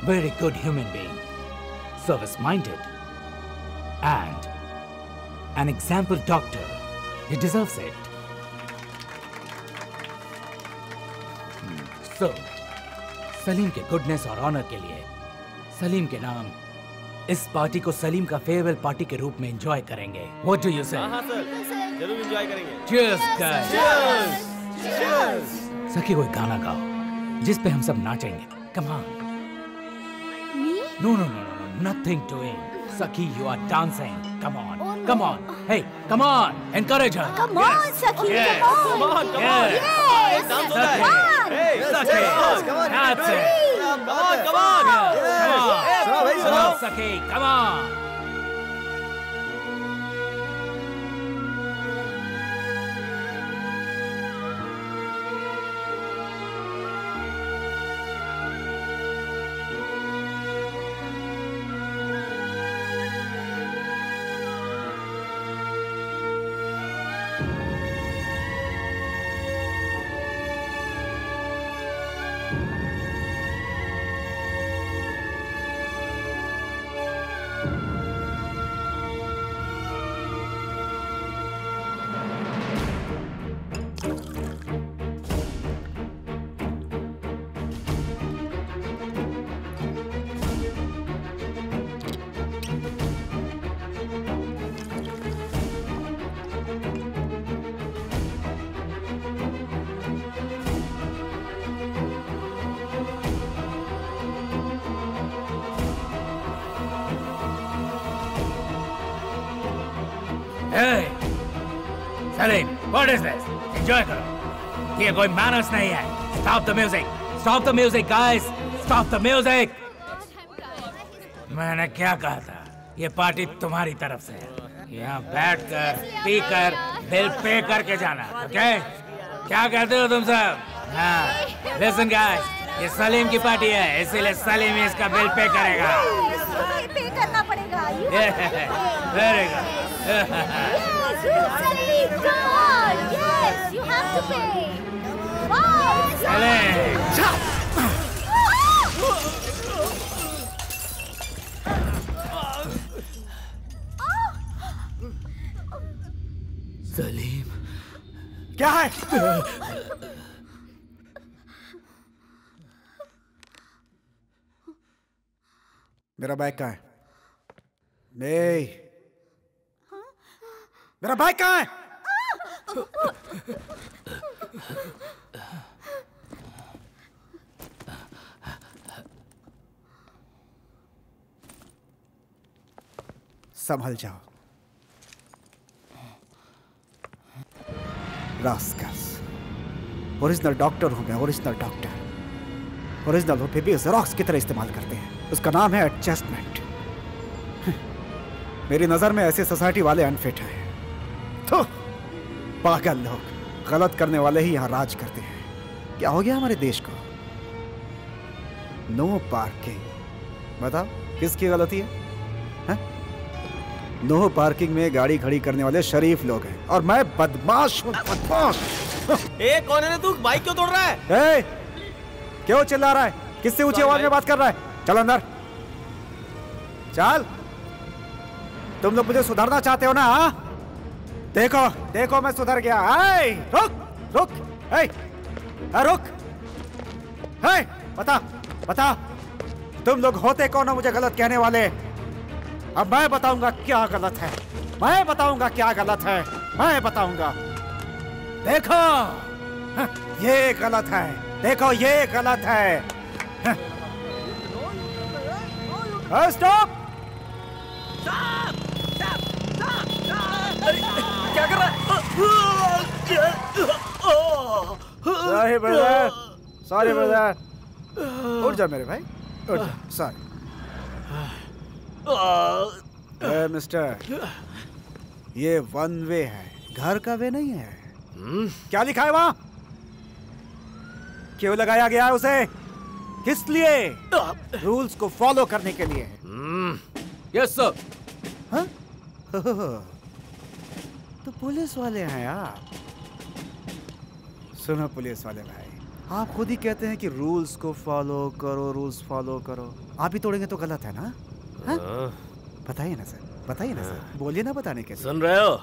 very good human being service minded and an example doctor he deserve it so Salim के गुडनेस और ऑनर के लिए सलीम के नाम इस पार्टी को सलीम का फेयरवेल पार्टी के रूप में एंजॉय करेंगे। वो जो यू सर सखी कोई गाना गाओ जिस पे हम सब नाचेंगे। कमा no no no no nothing to in Sakhi you are dancing come on come on hey come on encourage her come on Sakhi come on come on hey Sakhi come on नाच on. Yes. Yes. Dance कोई manners नहीं है। Stop the music! Stop the music, guys! Stop the music! मैंने क्या कहा था? ये party तुम्हारी तरफ़ से है। यहाँ बैठ कर पी कर बिल पे करके जाना ओके क्या कहते हो तुम सब? हाँ। लिसन गाइस ये सलीम की पार्टी है इसीलिए सलीम ही इसका बिल पे करेगा। पे करना पड़ेगा Yes, you have to pay. Salim. क्या है? मेरा बैग कहाँ है? नहीं। मेरा बैग कहाँ है? संभल जाओ। रास्कल्स ओरिजिनल डॉक्टर हूँ मैं ओरिजिनल डॉक्टर ओरिजिनल फिर भी जेरोक्स की तरह इस्तेमाल करते हैं। उसका नाम है एडजस्टमेंट मेरी नज़र में ऐसे सोसाइटी वाले अनफिट हैं। तो पागल लोग, गलत करने वाले ही यहाँ राज करते हैं। क्या हो गया हमारे देश को? नो पार्किंग बताओ, किसकी गलती हैं? नो पार्किंग में गाड़ी खड़ी करने वाले शरीफ लोग हैं। और मैं बदमाश हूँ बदमाश। ए कौन है तू? बाइक क्यों तोड़ रहा है? ए, क्यों चिल्ला रहा है? किससे ऊँची आवाज़ में बात कर रहा है? चल अंदर। चल। तुम लोग मुझे सुधारना चाहते हो ना हाँ? देखो देखो मैं सुधर गया। ए, रुक रुक ए, ए, रुक। ए, बता बता। तुम लोग होते कौन हो मुझे गलत कहने वाले? अब मैं बताऊँगा क्या गलत है। मैं बताऊँगा क्या गलत है। मैं बताऊँगा। देखो। हाँ, ये गलत है। देखो ये गलत है। हाँ, स्टॉप क्या कर रहा सॉरी ब्रदर सॉरी ब्रदर उठ जा मेरे भाई। उठ जा। सॉरी ए, मिस्टर ये वन वे है। घर का वे नहीं है। क्या लिखा है वहाँ? क्यों लगाया गया है उसे? किस लिए? रूल्स को फॉलो करने के लिए। यस सर हाँ? तो पुलिस वाले हैं आप। सुनो पुलिस वाले भाई। आप खुद ही कहते हैं कि रूल्स को फॉलो करो रूल्स फॉलो करो। आप ही तोड़ेंगे तो गलत है ना? हाँ? बताइए ना सर बताइए ना सर। बोलिए ना बताने के सुन रहे हो?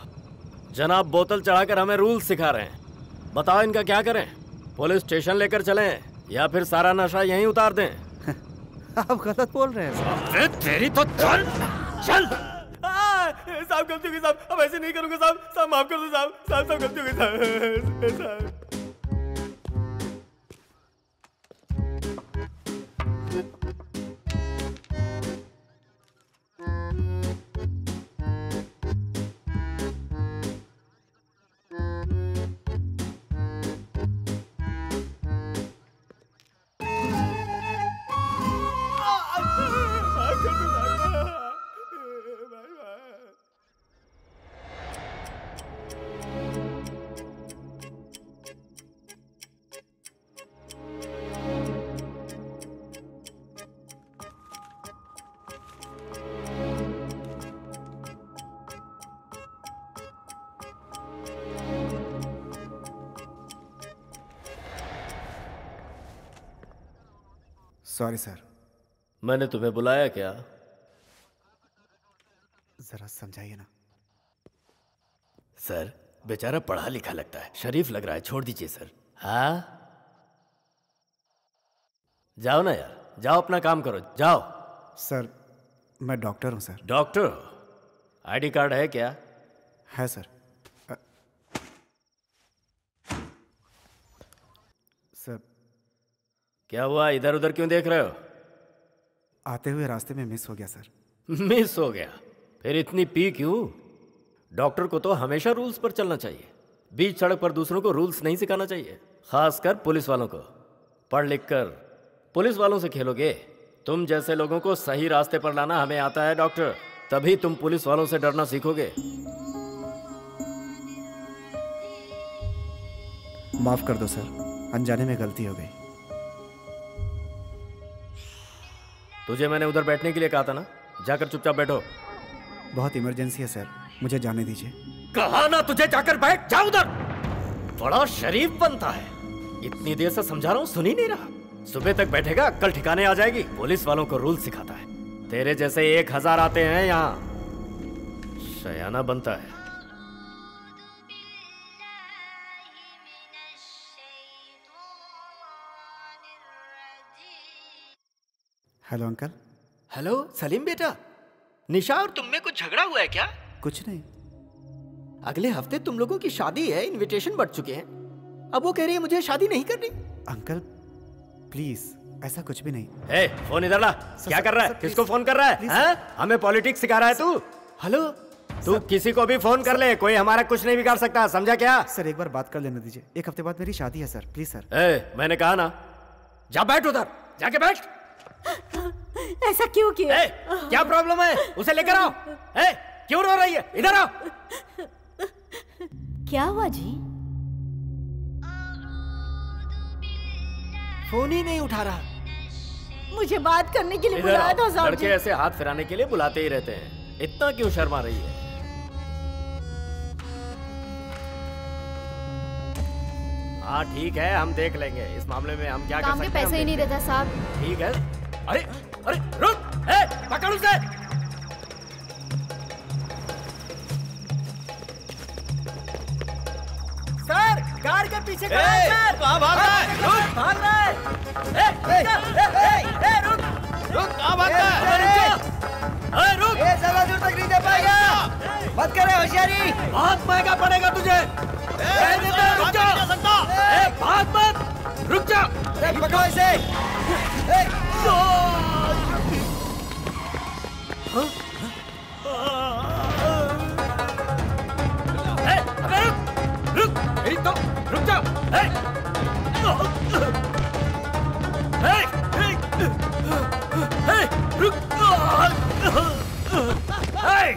जनाब बोतल चढ़ाकर हमें रूल सिखा रहे हैं। बताओ इनका क्या करें? पुलिस स्टेशन लेकर चलें या फिर सारा नशा यहीं उतार दें? आप गलत बोल रहे हैं तेरी तो चल चल। साहब गलती हो गई साहब। अब ऐसे नहीं करूँगा साहब। साहब माफ़ कर दो साहब। साहब साहब गलती हो गई साहब। साहब। Sorry sir. मैंने तुम्हें बुलाया क्या? जरा समझाइए ना। सर बेचारा पढ़ा लिखा लगता है। शरीफ लग रहा है छोड़ दीजिए सर। हाँ? जाओ ना यार जाओ अपना काम करो जाओ। सर मैं डॉक्टर हूँ सर। डॉक्टर? आईडी कार्ड है क्या? है सर अ- सर क्या हुआ? इधर उधर क्यों देख रहे हो? आते हुए रास्ते में मिस हो गया सर मिस हो गया। फिर इतनी पी क्यों? डॉक्टर को तो हमेशा रूल्स पर चलना चाहिए। बीच सड़क पर दूसरों को रूल्स नहीं सिखाना चाहिए खासकर पुलिस वालों को। पढ़ लिख कर पुलिस वालों से खेलोगे? तुम जैसे लोगों को सही रास्ते पर लाना हमें आता है डॉक्टर। तभी तुम पुलिस वालों से डरना सीखोगे। माफ़ कर दो सर अनजाने में गलती हो गई। तुझे मैंने उधर बैठने के लिए कहा था ना? जाकर चुपचाप बैठो। बहुत इमरजेंसी है सर। मुझे जाने दीजिए। कहा ना तुझे जाकर बैठ जा उधर। बड़ा शरीफ बनता है। इतनी देर से समझा रहा हूँ सुन ही नहीं रहा। सुबह तक बैठेगा कल ठिकाने आ जाएगी। पुलिस वालों को रूल सिखाता है। तेरे जैसे एक हज़ार आते हैं यहाँ। शयाना बनता है। हेलो अंकल हेलो सलीम बेटा निशा और तुम में कुछ झगड़ा हुआ है क्या कुछ नहीं। अगले हफ़्ते तुम लोगों की शादी है इनविटेशन बढ़ चुके हैं। अब वो कह रही है मुझे शादी नहीं करनी। अंकल प्लीज़ ऐसा कुछ भी नहीं। ए, फ़ोन इधर ला। क्या कर रहा है? किसको फ़ोन कर रहा है? हैं? हमें पॉलिटिक्स सिखा रहा है तू। हेलो तू किसी को भी फ़ोन कर ले कोई हमारा कुछ नहीं बिगाड़ सकता। समझा क्या? सर एक बार बात कर लेने दीजिए। एक हफ़्ते बाद मेरी शादी है सर प्लीज़ सर ए, मैंने कहा ना जा बैठ उधर। जाके बैठ। ऐसा क्यों किया? ए, क्या प्रॉब्लम है? उसे लेकर आओ। ए, क्यों रो रही है? इधर आओ। क्या हुआ जी? फ़ोन ही नहीं उठा रहा। मुझे बात करने के लिए बुलाया था साहब लड़के ऐसे हाथ फिराने के लिए बुलाते ही रहते हैं। इतना क्यों शर्मा रही है? हाँ ठीक है हम देख लेंगे। इस मामले में हम क्या कर सकते हैं पैसे ही नहीं देता साहब। ठीक है। अरे अरे रुक! ए पकड़ उसे! सर कार के पीछे कहाँ भाग रहा है? रुक! भाग रहा है! ए ए ए ए रुक! रुक कहाँ भाग रहा है? अरे रुक! ये ज़्यादा दूर तक नहीं जा पाएगा! मत करे होशियारी! बहुत महँगा पड़ेगा तुझे! ए, देते, रुक जा ए, भाग मत! रुक जा। ए, पकड़ो इसे। ए, ए, अबे रुक। रुक मेरी तो। रुक जा। ए। ए, ए, ए, रुक। ए,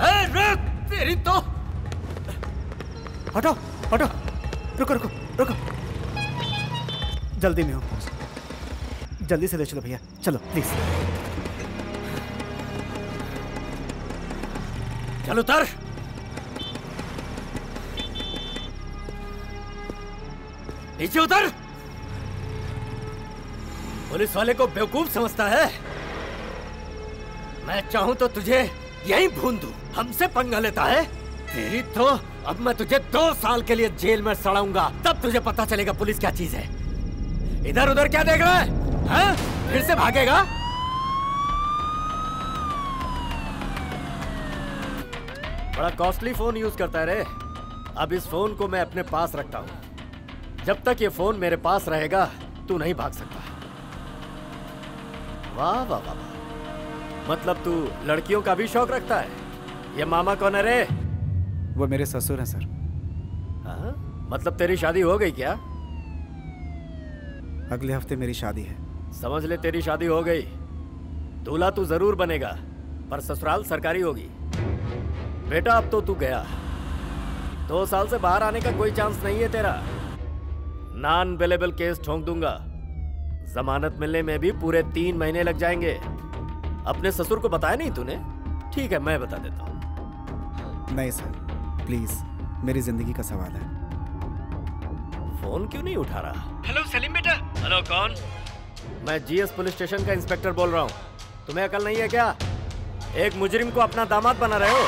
ए, रुक। तेरी तो हटो हटो। रुको रुको। रुको। जल्दी में हो। जल्दी से ले चलो भैया। चलो प्लीज़ चलो उतर। नीचे उतर। पुलिस वाले को बेवकूफ़ समझता है। मैं चाहूँ तो तुझे यहीं भून दू। हमसे पंगा लेता है। तेरी तो अब मैं तुझे दो साल के लिए जेल में सड़ाऊँगा। तब तुझे पता चलेगा पुलिस क्या चीज़ है। इधर उधर क्या देख रहा है? हाँ? फिर से भागेगा? बड़ा कॉस्टली फ़ोन यूज़ करता है रे। अब इस फ़ोन को मैं अपने पास रखता हूँ। जब तक ये फ़ोन मेरे पास रहेगा, तू नहीं भाग सकता। वाह वाह वाह। मतलब तू लड़कियों का भी शौक रखता है? ये मामा कौन है रे? वो मेरे ससुर हैं सर। हाँ? मतलब तेरी शादी हो गई क्या? अगले हफ़्ते मेरी शादी है। समझ ले तेरी शादी हो गई। दूल्हा तू ज़रूर बनेगा पर ससुराल सरकारी होगी। बेटा अब तो तू गया। दो साल से बाहर आने का कोई चांस नहीं है तेरा। नॉन अवेलेबल केस ठोंक दूँगा। जमानत मिलने में भी पूरे तीन महीने लग जाएँगे। अपने ससुर को बताया नहीं तूने? ठीक है मैं बता देता हूँ। नहीं सर। प्लीज़ मेरी ज़िंदगी का सवाल है फ़ोन क्यों नहीं उठा रहा हेलो सलीम बेटा हेलो कौन मैं जीएस पुलिस स्टेशन का इंस्पेक्टर बोल रहा हूँ तुम्हें अकल नहीं है क्या एक मुजरिम को अपना दामाद बना रहे हो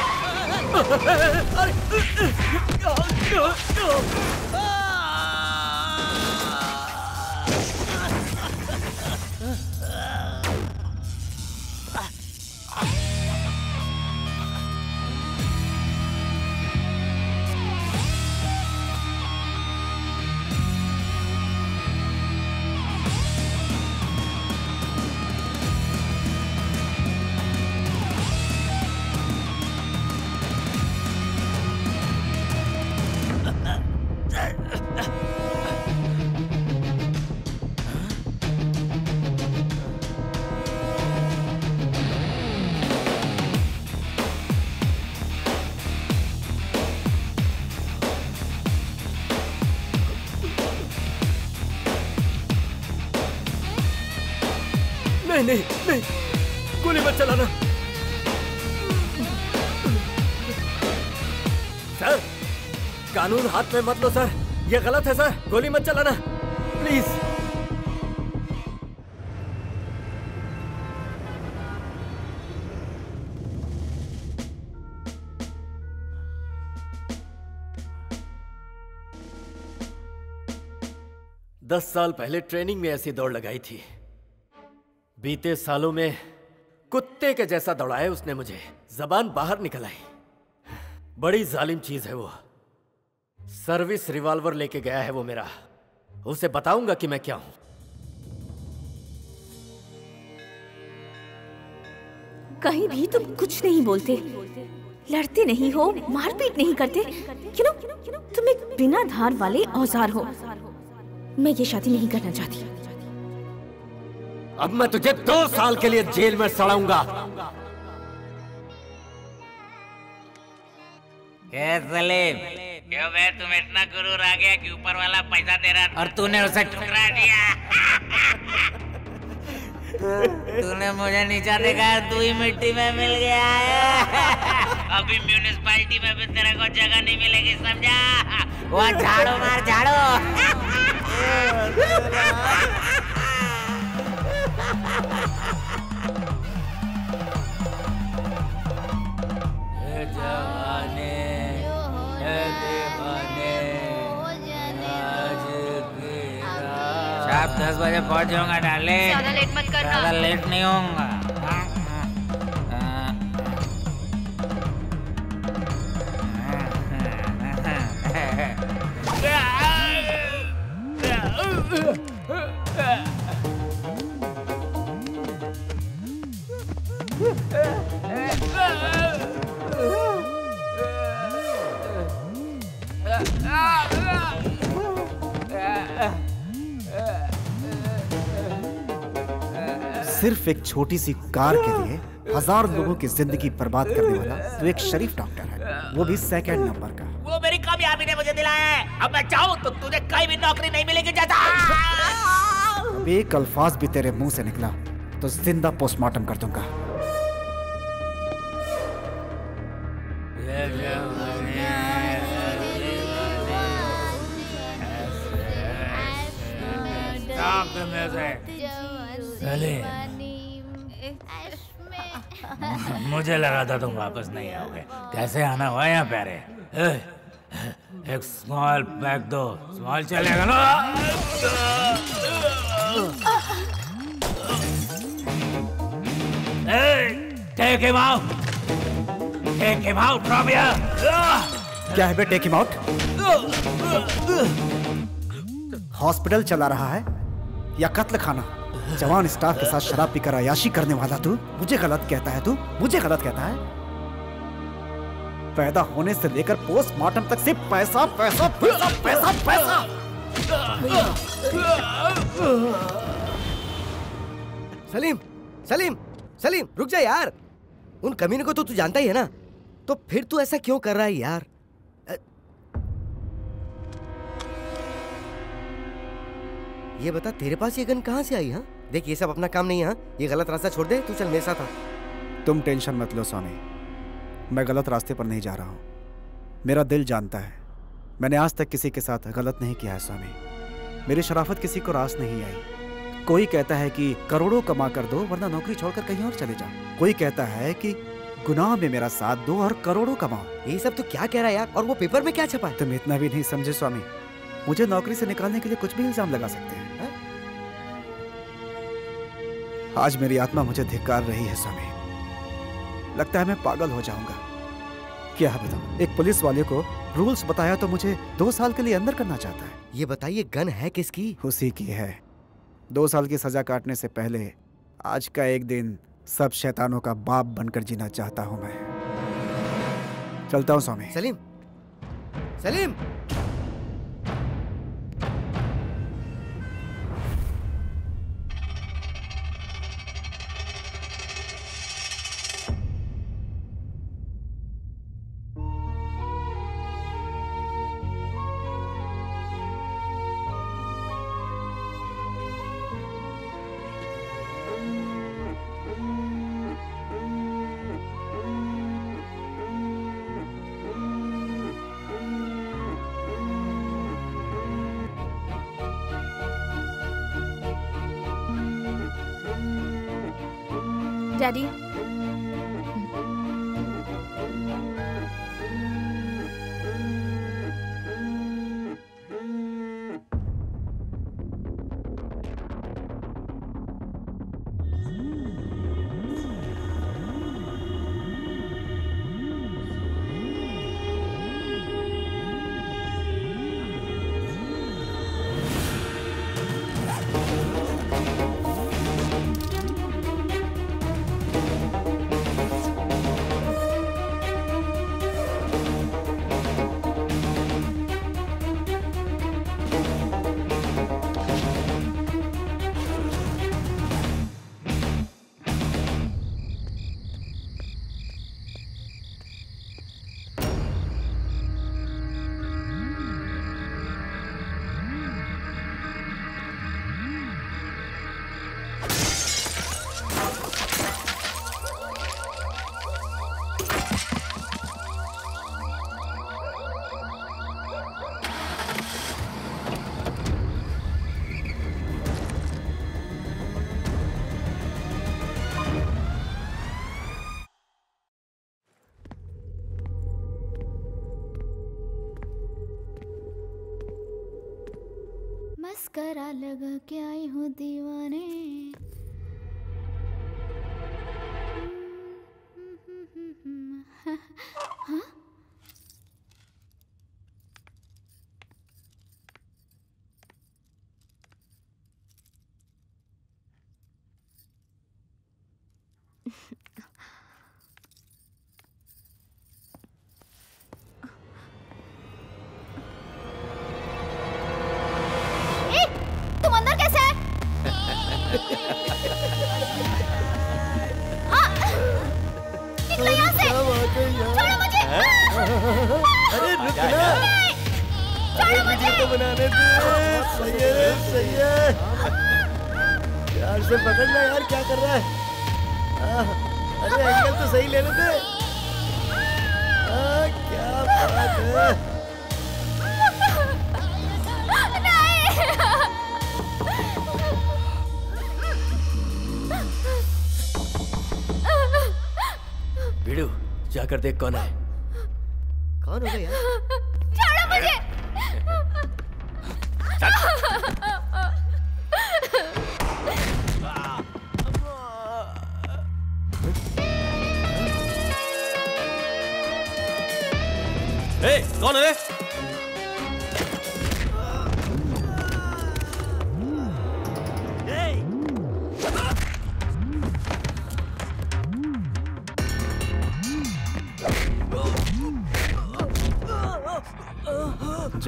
हाथ में मत लो, सर। ये गलत है, सर। गोली मत चलाना। प्लीज़। दस साल पहले ट्रेनिंग में ऐसी दौड़ लगाई थी। बीते सालों में कुत्ते के जैसा दौड़ाया उसने मुझे। जबान बाहर निकल आई। बड़ी जालिम चीज़ है वो। सर्विस रिवॉल्वर लेके गया है वो मेरा। उसे बताऊँगा कि मैं क्या हूँ। कहीं भी तुम कुछ नहीं बोलते। लड़ते नहीं हो मारपीट नहीं करते। क्यों? तुम एक बिना धार वाले औज़ार हो। मैं ये शादी नहीं करना चाहती। अब मैं तुझे दो साल के लिए जेल में सड़ाऊँगा। सलीम क्यों बे तुम इतना गुरूर आ गया कि ऊपर वाला पैसा दे रहा और तूने उसे ठुकरा दिया। तूने मुझे नीचा देखा तू ही मिट्टी में मिल गया है। अभी म्यूनिसपैलिटी में भी तेरे को जगह नहीं मिलेगी समझा? वहाँ झाड़ो मार झाड़ो। जवाने। शाम दस बजे पहुँच जाऊँगा डाले ज़्यादा लेट मत करना। ज़्यादा लेट नहीं होऊँगा सिर्फ़ एक छोटी सी कार के लिए हज़ार लोगों की ज़िंदगी बर्बाद करने वाला तो एक शरीफ डॉक्टर है। वो भी सेकंड नंबर का। वो मेरी कामयाबी ने मुझे दिलाया है। अब मैं चाहूँ तो तुझे कहीं भी नौकरी नहीं मिलेगी जाता अब एक अल्फाज भी तेरे मुँह से निकला तो ज़िंदा पोस्टमार्टम कर दूँगा। Stop the music. सलीम मुझे लगा था तुम वापस नहीं आओगे। कैसे आना हुआ यहाँ प्यारे? एक स्मॉल पैक दो। स्मॉल चलेगा ना? Take him out take him out from here क्या है बे टेक हिम आउट हॉस्पिटल चला रहा है या कत्ल खाना? जवान स्टाफ के साथ शराब पीकर अयाशी करने वाला तू? मुझे गलत कहता है तू? मुझे गलत कहता है? पैदा होने से लेकर पोस्टमार्टम तक सिर्फ़ पैसा पैसा पैसा पैसा पैसा। सलीम सलीम सलीम, रुक जा यार। उन कमीने को तो तू जानता ही है ना। तो फिर तू ऐसा क्यों कर रहा है यार? ये बता, तेरे पास ये गन कहाँ से आई हाँ? देख ये सब अपना काम नहीं है हाँ? ये गलत रास्ता छोड़ दे तू चल मेरे साथ आ तुम टेंशन मत लो स्वामी मैं गलत रास्ते पर नहीं जा रहा हूँ। मेरा दिल जानता है। मैंने आज तक किसी के साथ गलत नहीं किया है स्वामी मेरी शराफत किसी को रास नहीं आई। कोई कहता है कि करोड़ों कमा कर दो वरना नौकरी छोड़कर कहीं और चले जाओ। कोई कहता है कि गुनाह में मेरा साथ दो और करोड़ों कमाओ। ये सब तो क्या कह रहा है यार? और वो पेपर में क्या छपा है? तुम इतना भी नहीं समझे स्वामी मुझे नौकरी से निकालने के लिए कुछ भी इल्ज़ाम लगा सकते हैं। आज मेरी आत्मा मुझे धिक्कार रही है स्वामी। लगता है मैं पागल हो जाऊँगा। क्या बताऊँ एक पुलिस वाले को रूल्स बताया तो मुझे दो साल के लिए अंदर करना चाहता है। ये बताइए गन है किसकी? उसी की है। दो साल की सजा काटने से पहले आज का एक दिन सब शैतानों का बाप बनकर जीना चाहता हूँ मैं। चलता हूँ स्वामी। सलीम! सलीम! मस्करा लगा के आई हूँ दीवाने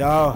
जाओ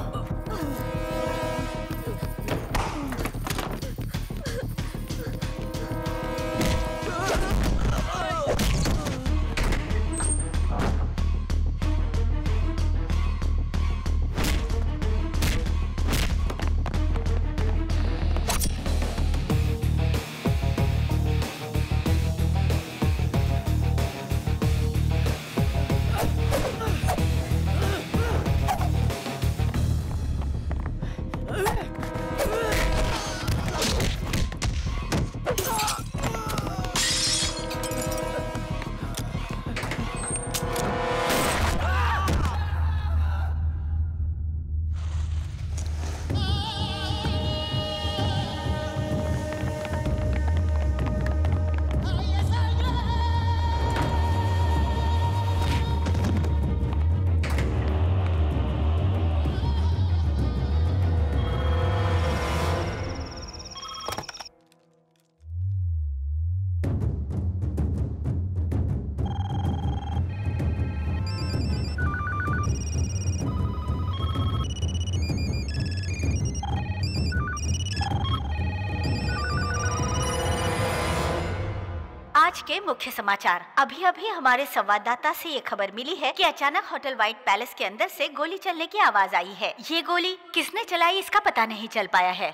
मुख्य समाचार। अभी अभी हमारे संवाददाता से ये खबर मिली है कि अचानक होटल व्हाइट पैलेस के अंदर से गोली चलने की आवाज़ आई है। ये गोली किसने चलाई इसका पता नहीं चल पाया है।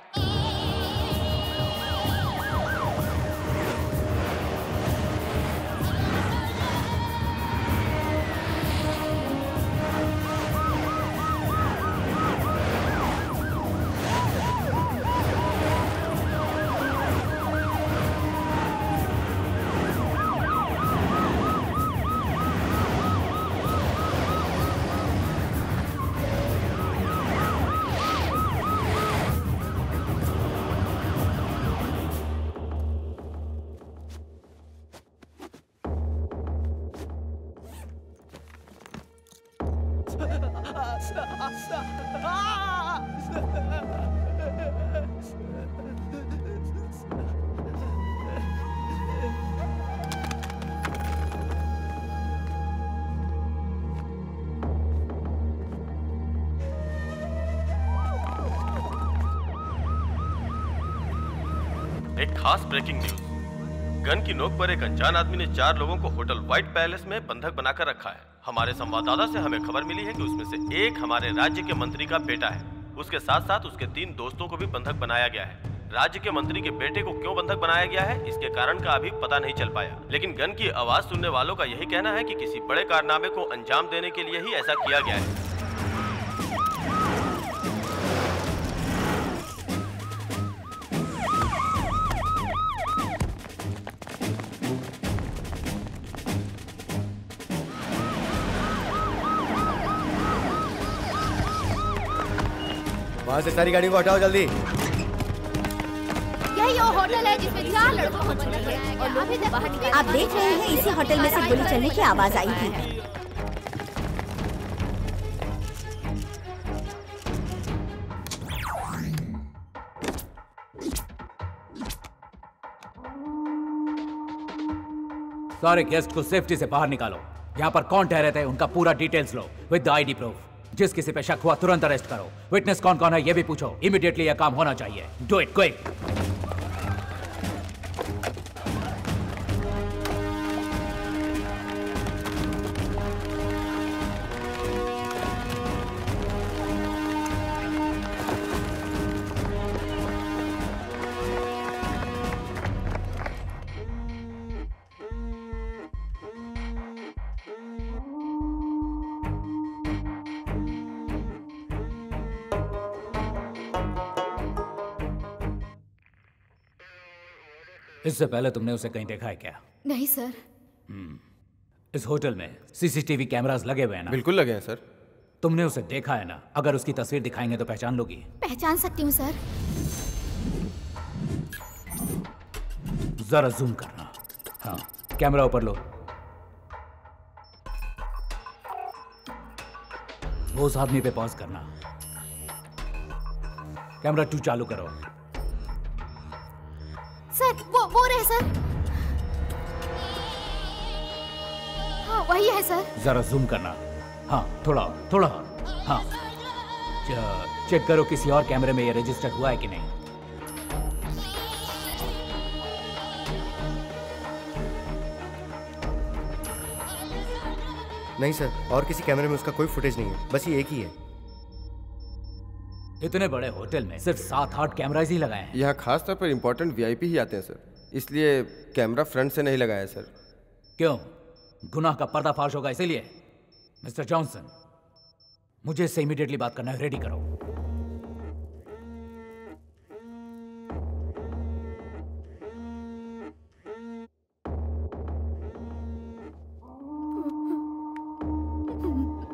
खास ब्रेकिंग न्यूज़। गन की नोक पर एक अनजान आदमी ने चार लोगों को होटल व्हाइट पैलेस में बंधक बनाकर रखा है। हमारे संवाददाता से हमें खबर मिली है कि उसमें से एक हमारे राज्य के मंत्री का बेटा है। उसके साथ साथ उसके तीन दोस्तों को भी बंधक बनाया गया है। राज्य के मंत्री के बेटे को क्यों बंधक बनाया गया है, इसके कारण का अभी पता नहीं चल पाया। लेकिन गन की आवाज़ सुनने वालों का यही कहना है कि किसी बड़े कारनामे को अंजाम देने के लिए ही ऐसा किया गया है। वहाँ से सारी गाड़ी को हटाओ जल्दी। यही वो होटल है जिसमें चार लड़कों को आप देख रहे हैं इसी होटल में से गोली चलने की आवाज़ आई थी। सारे गेस्ट को सेफ्टी से बाहर निकालो। यहाँ पर कौन ठहरे थे उनका पूरा details low. With ID proof. जिस किसी पे शक हुआ, तुरंत अरेस्ट करो। विटनेस कौन कौन है, ये भी पूछो। इमीडिएटली यह काम होना चाहिए। डू इट क्विक इससे पहले तुमने उसे कहीं देखा है क्या? नहीं सर। हम्म। इस होटल में सीसीटीवी कैमरास लगे हुए हैं ना? बिल्कुल लगे हैं सर। तुमने उसे देखा है ना? अगर उसकी तस्वीर दिखाएँगे तो पहचान लोगी। पहचान सकती हूँ सर। जरा जूम करना। हाँ कैमरा ऊपर लो। वो उस आदमी पे पॉज करना। कैमरा टू चालू करो। सर वो वो रहे सर। हाँ वही है सर। जरा जूम करना। हाँ थोड़ा थोड़ा। और, हाँ चेक करो किसी और कैमरे में ये रजिस्टर हुआ है कि नहीं। नहीं सर और किसी कैमरे में उसका कोई फुटेज नहीं है। बस ये एक ही है। इतने बड़े होटल में सिर्फ़ सात आठ कैमराज ही लगाए हैं। यहाँ खास तौर पर इम्पोर्टेंट वीआईपी ही आते हैं सर। इसलिए कैमरा फ्रंट से नहीं लगाया सर। क्यों? गुनाह का पर्दाफाश होगा इसीलिए। मिस्टर जॉनसन मुझे इससे इमीडिएटली बात करना है। रेडी करो।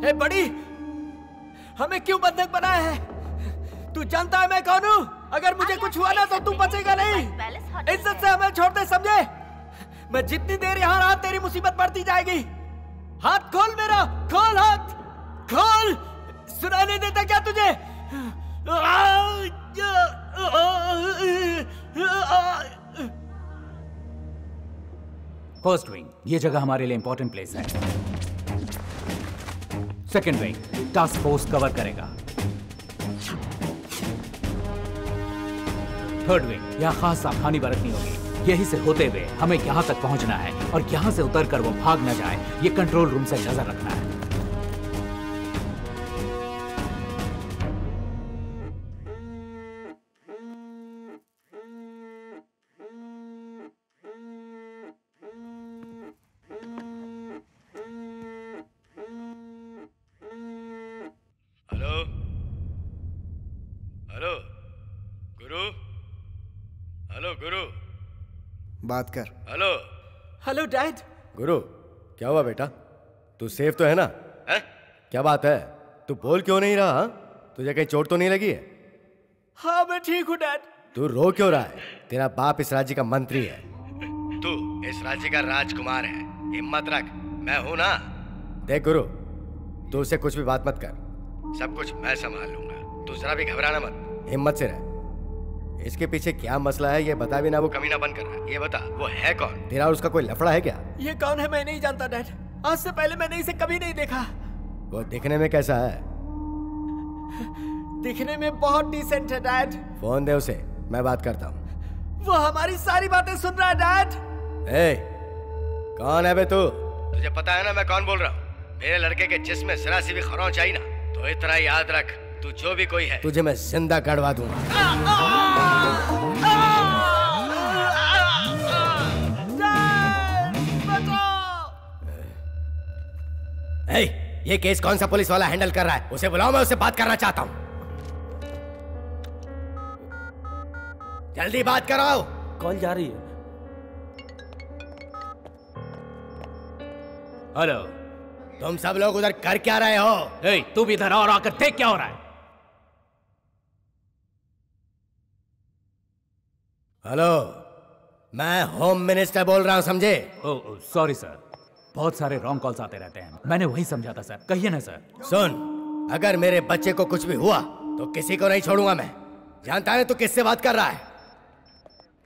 हे बड़ी हमें क्यों बंधक बनाया है? तू जानता है मैं कौन हूँ? अगर मुझे कुछ हुआ ना तो तू बचेगा नहीं। इज़्ज़त से हमें छोड़ दे समझे? मैं जितनी देर यहाँ रहा तेरी मुसीबत बढ़ती जाएगी। हाथ खोल मेरा खोल हाथ खोल। सुना नहीं देता क्या तुझे? फ़र्स्ट विंग ये जगह हमारे लिए इंपॉर्टेंट प्लेस है। Second wing task force cover करेगा। थर्ड विंग यहाँ खास सावधानी बरतनी होगी। यही से होते हुए हमें यहाँ तक पहुँचना है और यहाँ से उतरकर वो भाग न जाए। ये कंट्रोल रूम से नज़र रखना है। बात कर। हेलो। Hello dad. गुरु क्या हुआ बेटा? तू सेफ़ तो है ना? है? क्या बात है? तू बोल क्यों नहीं रहा हाँ? तुझे कहीं चोट तो नहीं लगी है? हाँ मैं ठीक हूँ डैड। तू रो क्यों रहा है? तेरा बाप इस राज्य का मंत्री है। तू इस राज्य का राजकुमार है। हिम्मत रख मैं हूँ ना? देख गुरु तू उसे कुछ भी बात मत कर। सब कुछ मैं संभाल लूँगा। तू जरा भी घबराना मत। हिम्मत से रह। इसके पीछे क्या मसला है ये बता भी ना वो कमीना बंद कर रहा है। ये बता वो है कौन? तेरा और उसका कोई लफड़ा है क्या? ये कौन है मैं नहीं जानता डैड। आज से पहले मैंने इसे कभी नहीं देखा। वो दिखने में कैसा है? दिखने में बहुत डिसेंट है डैड। फ़ोन दे उसे मैं बात करता हूँ। वो हमारी सारी बातें सुन रहा है डैड। ए, कौन है बे तू? तुझे पता है ना मैं कौन बोल रहा हूँ? मेरे लड़के के जिसमें जरा सी भी खरौच आई ना तो इतना याद रख। तू जो भी कोई है। तुझे मैं ज़िंदा कड़वा दूँगा। ए, ये केस कौन सा पुलिस वाला हैंडल कर रहा है? उसे बुलाओ मैं उससे बात करना चाहता हूँ। जल्दी बात कराओ। कॉल जा रही है। हेलो। तुम सब लोग उधर कर क्या रहे हो? ए, तू भी इधर और आकर देख क्या हो रहा है? हेलो। मैं होम मिनिस्टर बोल रहा हूँ समझे? Sorry sir. बहुत सारे रॉन्ग कॉल्स आते रहते हैं। मैंने वही समझा था सर। कहिए ना सर। सुन अगर मेरे बच्चे को कुछ भी हुआ तो किसी को नहीं छोड़ूँगा मैं। जानता है तू तो किससे बात कर रहा है?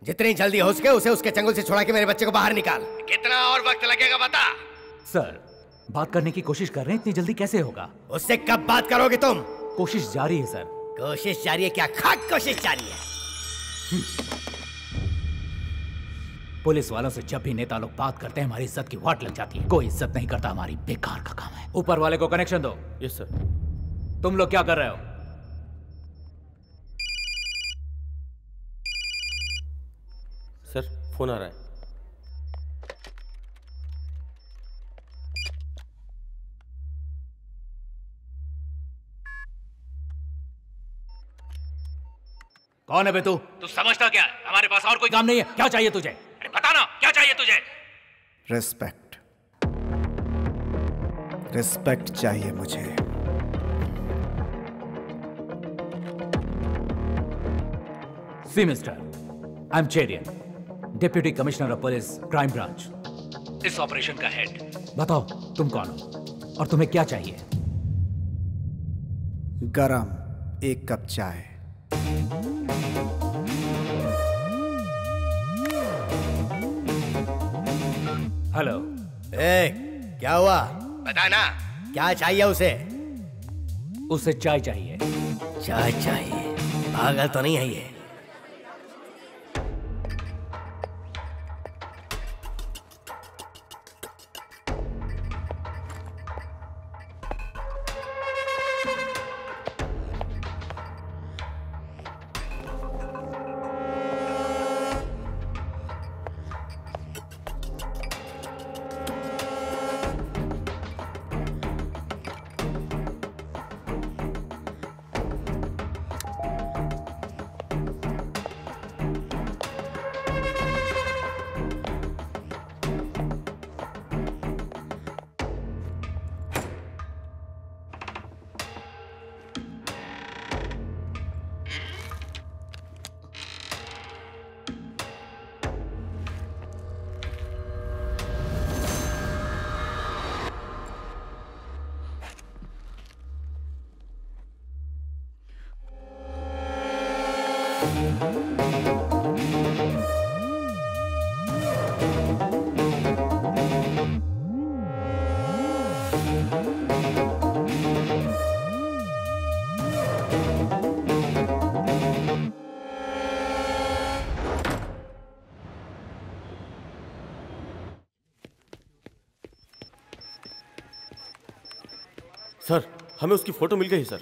जितनी जल्दी हो सके उसे उसके चंगुल से छुड़ा के मेरे बच्चे को बाहर निकाल। कितना और वक्त लगेगा बता। सर बात करने की कोशिश कर रहे हैं इतनी जल्दी कैसे होगा? उससे कब बात करोगे तुम? कोशिश जारी है सर। कोशिश जारी है क्या? खाक कोशिश जारी है। पुलिस वालों से जब भी नेता लोग बात करते हैं हमारी इज़्ज़त की वाट लग जाती है। कोई इज़्ज़त नहीं करता हमारी बेकार का काम है। ऊपर वाले को कनेक्शन दो। यस सर तुम लोग क्या कर रहे हो? सर फ़ोन आ रहा है। कौन है बे तू? तू समझता क्या है? हमारे पास और कोई काम नहीं है। क्या चाहिए तुझे? अरे बता ना क्या चाहिए तुझे? रिस्पेक्ट रिस्पेक्ट चाहिए मुझे। See mister I am Cherian deputy commissioner of police crime branch इस ऑपरेशन का हेड बताओ तुम कौन हो? और तुम्हें क्या चाहिए? गरम एक कप चाय। हेलो। ए, क्या हुआ? बताना क्या चाहिए उसे? उसे चाय चाहिए। चाय चाहिए। पागल तो नहीं है ये। हमें उसकी फ़ोटो मिल गई सर।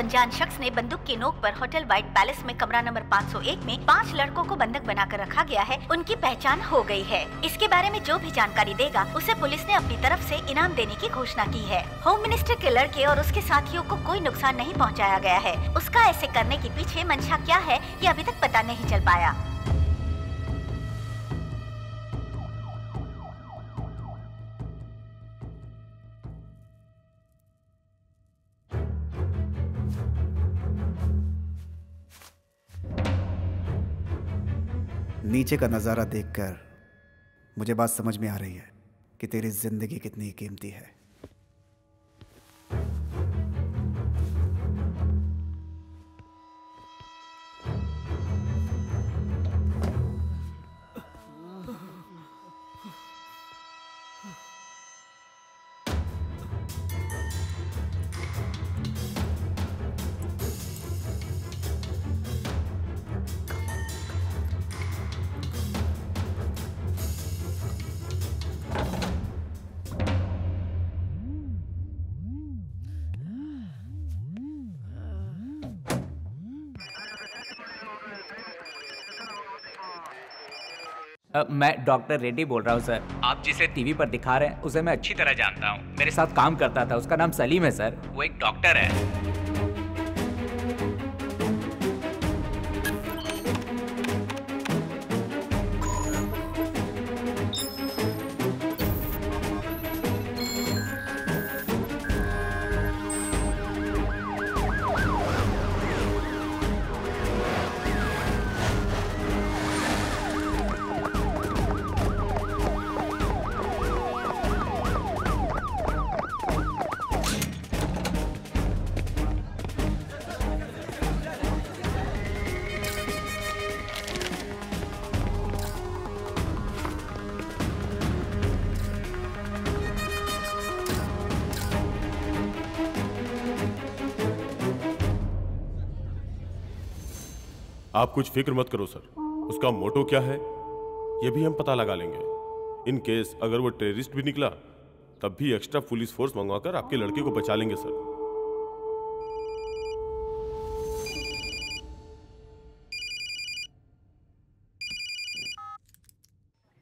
अनजान शख्स ने बंदूक की नोक पर होटल व्हाइट पैलेस में कमरा नंबर 501 में पाँच लड़कों को बंधक बनाकर रखा गया है। उनकी पहचान हो गई है। इसके बारे में जो भी जानकारी देगा, उसे पुलिस ने अपनी तरफ़ से इनाम देने की घोषणा की है। होम मिनिस्टर के लड़के और उसके साथियों को कोई नुकसान नहीं पहुँचाया गया है। उसका ऐसे करने के पीछे मंशा क्या है, ये अभी तक पता नहीं चल पाया। नीचे का नज़ारा देखकर मुझे बात समझ में आ रही है कि तेरी ज़िंदगी कितनी कीमती है। अ, मैं डॉक्टर रेड्डी बोल रहा हूँ सर। आप जिसे टीवी पर दिखा रहे हैं उसे मैं अच्छी तरह जानता हूँ। मेरे साथ काम करता था उसका नाम सलीम है सर। वो एक डॉक्टर है। आप कुछ फ़िक्र मत करो सर। उसका मोटो क्या है ये भी हम पता लगा लेंगे। इन केस अगर वो टेररिस्ट भी निकला तब भी एक्स्ट्रा पुलिस फोर्स मंगवाकर आपके लड़के को बचा लेंगे सर।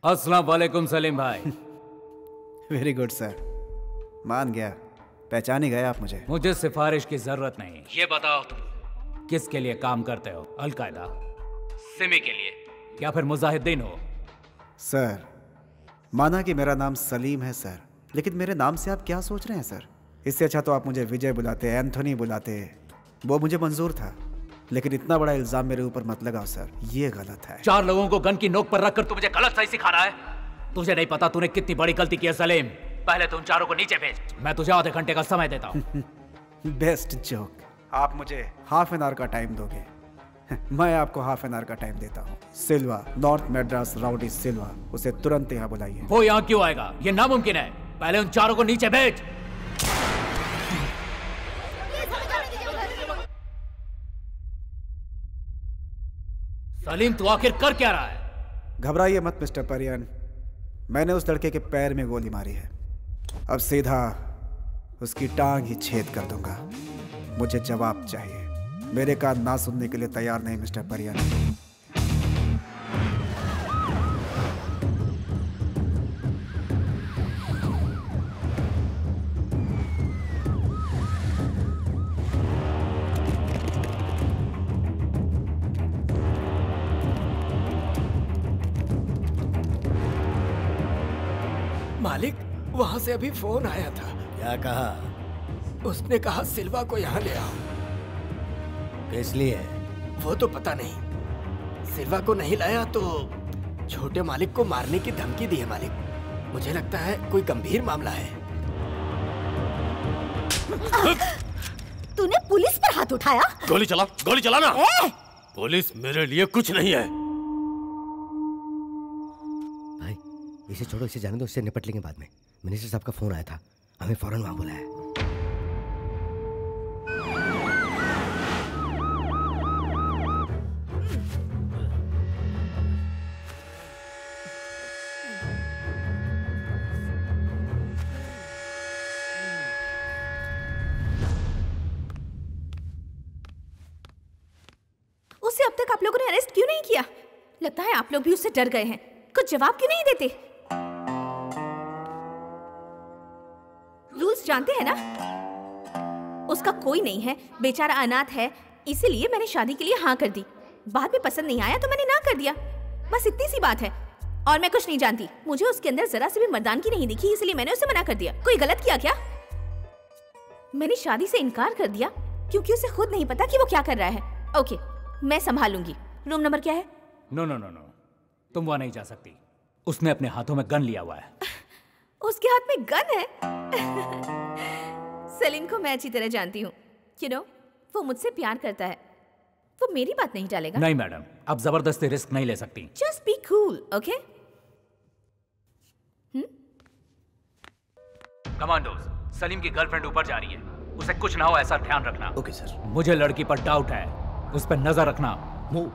अस्सलाम वालेकुम सलीम भाई। वेरी गुड सर मान गया। पहचान ही गए आप मुझे। मुझे सिफारिश की ज़रूरत नहीं। ये बताओ तुम किसके लिए काम करते हो? अलकायदा। सिमी के लिए। या फिर मुजाहिदीन हो? सर माना कि मेरा नाम सलीम है सर। लेकिन मेरे नाम से आप क्या सोच रहे हैं सर? इससे अच्छा तो आप मुझे विजय बुलाते एंथोनी बुलाते। वो मुझे मंजूर था। लेकिन इतना बड़ा इल्ज़ाम मेरे ऊपर मत लगाओ सर। ये गलत है। चार लोगों को गन की नोक पर रखकर तू मुझे गलत सही सिखा रहा है। तुझे नहीं पता तूने कितनी बड़ी गलती की है सलीम। पहले तुम चारों को नीचे भेज। मैं तुझे आधे घंटे का समय देता हूँ। Best joke. आप मुझे हाफ़ एन आवर का टाइम दोगे। मैं आपको हाफ़ एन आवर का टाइम देता हूँ। Silva north Madras rowdy Silva उसे तुरंत यहाँ बुलाइए। वो यहाँ क्यों आएगा? ये नामुमकिन है। पहले उन चारों को नीचे भेज। सलीम तू आखिर कर क्या रहा है? घबराइए मत मिस्टर परियन। मैंने उस लड़के के पैर में गोली मारी है। अब सीधा उसकी टांग ही छेद कर दूँगा। मुझे जवाब चाहिए। मेरे कान ना सुनने के लिए तैयार नहीं मिस्टर परियन। मालिक वहाँ से अभी फ़ोन आया था। क्या कहा? उसने कहा सिल्वा को यहाँ ले आओ. किस लिए? वो तो पता नहीं। सिल्वा को नहीं लाया तो छोटे मालिक को मारने की धमकी दी है मालिक। मुझे लगता है कोई गंभीर मामला है। तूने पुलिस पर हाथ उठाया? गोली चला गोली चला ना ए! पुलिस मेरे लिए कुछ नहीं है। भाई इसे छोड़ो इसे जाने दो इससे निपट लेंगे बाद में। मिनिस्टर साहब का फ़ोन आया था। हमें फ़ौरन वहाँ बुलाया डर गए हैं। कुछ जवाब क्यों नहीं देते? रूल्स जानते हैं ना? उसका कोई नहीं है। बेचारा अनाथ है। इसीलिए मैंने शादी के लिए हाँ कर दी। बाद में पसंद नहीं आया तो मैंने ना कर दिया। बस इतनी सी बात है। और मैं कुछ नहीं जानती। मुझे उसके अंदर जरा से भी मर्दानगी नहीं दिखी, इसलिए मैंने उसे मना कर दिया। कोई गलत किया क्या? मैंने शादी से इनकार कर दिया, क्योंकि उसे खुद नहीं पता कि वो क्या कर रहा है। ओके, मैं संभालूँगी। रूम नंबर क्या है? नो नो नो नो तुम वहाँ नहीं जा सकती। उसने अपने हाथों में गन लिया हुआ है। उसके हाथ में गन है? सलीम को मैं अच्छी तरह जानती हूँ। यू नो वो मुझसे प्यार करता है। वो मेरी बात नहीं टालेगा। नहीं मैडम अब ज़बरदस्ती रिस्क नहीं ले सकती। Just be cool okay commandos Salim की गर्लफ्रेंड ऊपर जा रही है। उसे कुछ ना हो ऐसा ध्यान रखना। ओके okay, सर मुझे लड़की पर डाउट है। उस पर नज़र रखना। मूव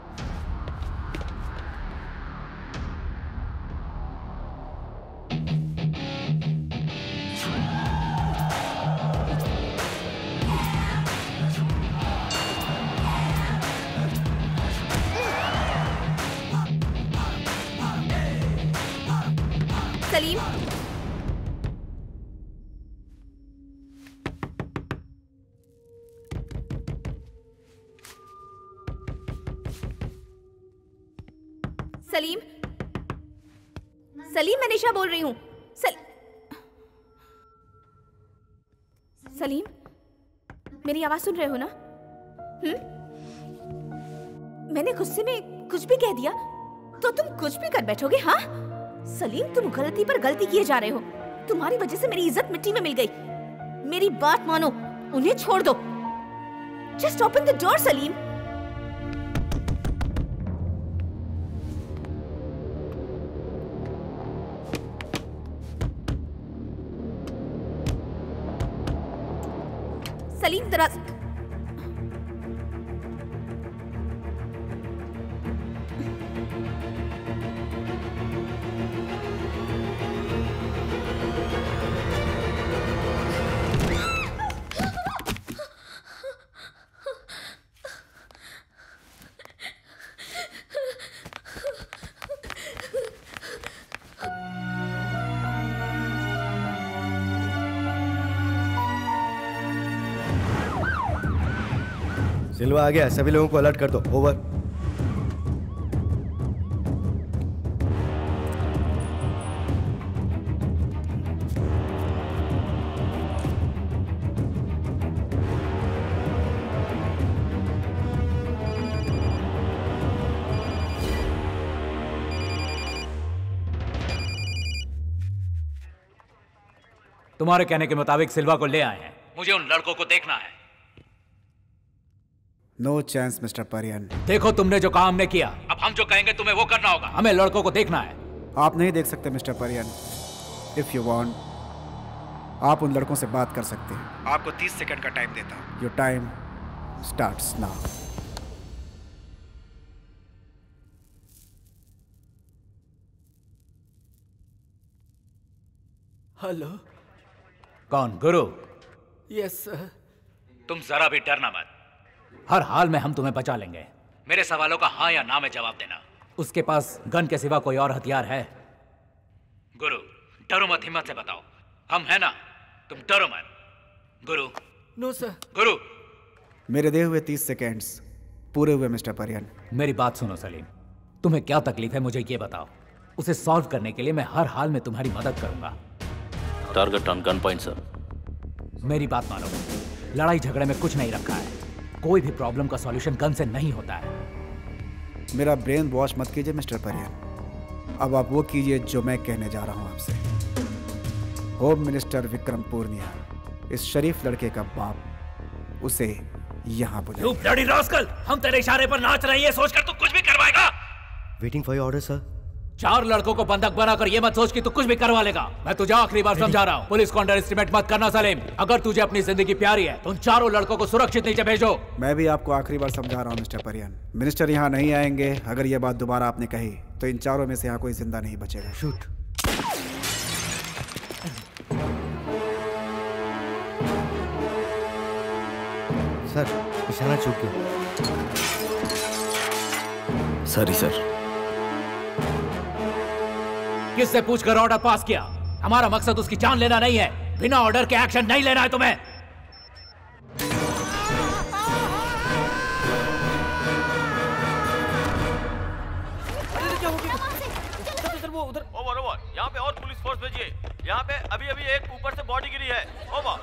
मेरी आवाज़ सुन रहे हो ना? हम्म मैंने गुस्से में कुछ भी कह दिया तो तुम कुछ भी कर बैठोगे हाँ? सलीम, तुम गलती पर गलती किए जा रहे हो। तुम्हारी वजह से मेरी इज़्ज़त मिट्टी में मिल गई। मेरी बात मानो, उन्हें छोड़ दो। Just open the door Salim. Salim जरा सिल्वा आ गया सभी लोगों को अलर्ट कर दो ओवर तुम्हारे कहने के मुताबिक सिल्वा को ले आए हैं। मुझे उन लड़कों को देखना है। नो चांस मिस्टर परियन देखो तुमने जो काम हमने किया। अब हम जो कहेंगे तुम्हें वो करना होगा। हमें लड़कों को देखना है। आप नहीं देख सकते मिस्टर परियन इफ़ यू वांट आप उन लड़कों से बात कर सकते हैं। आपको 30 सेकंड का टाइम देता हूँ। Your time starts now hello कौन? गुरु? यस yes, सर तुम जरा भी डरना मत। हर हाल में हम तुम्हें बचा लेंगे। मेरे सवालों का हाँ या ना में जवाब देना। उसके पास गन के सिवा कोई और हथियार है? गुरु डरो मत हिम्मत से बताओ। हम है ना? तुम डरो मत। गुरु। नो सर गुरु। मेरे दिए हुए 30 सेकंड्स पूरे हुए मिस्टर परियन। मेरी बात सुनो सलीम। तुम्हें क्या तकलीफ़ है मुझे ये बताओ। उसे सॉल्व करने के लिए मैं हर हाल में तुम्हारी मदद करूँगा। Target on gun point sir मेरी बात मानो। लड़ाई झगड़े में कुछ नहीं रखा है। कोई भी प्रॉब्लम का सॉल्यूशन गन से नहीं होता है। मेरा ब्रेन वॉश मत कीजिए मिस्टर परियन अब आप वो कीजिए जो मैं कहने जा रहा हूँ आपसे। होम मिनिस्टर विक्रम पूर्णिया इस शरीफ लड़के का बाप उसे यहाँ rascal! हम तेरे इशारे पर नाच रहे हैं सोचकर तू कुछ भी करवाएगा। Waiting for your order sir चार लड़कों को बंधक बनाकर ये मत सोच कि तू कुछ भी करवा लेगा। मैं तुझे आखिरी बार समझा रहा हूँ। पुलिस को अंडर एस्टिमेट मत करना सलीम। अगर तुझे अपनी ज़िंदगी प्यारी है तो उन चारों लड़कों को सुरक्षित नीचे भेजो। मैं भी आपको आखिरी बार समझा रहा हूँ मिस्टर परियन मिनिस्टर यहाँ नहीं आएँगे अगर ये बात दोबारा आपने कही तो इन चारों में से यहाँ कोई ज़िंदा नहीं बचेगा। शूट सर निशाना चूक गया। सॉरी सर किससे पूछकर ऑर्डर पास किया? हमारा मकसद उसकी जान लेना नहीं है। बिना ऑर्डर के एक्शन नहीं लेना है तुम्हें। ओवर ओवर यहाँ पे और पुलिस फोर्स भेजिए। यहाँ पे अभी अभी एक ऊपर से बॉडी गिरी है। ओवर।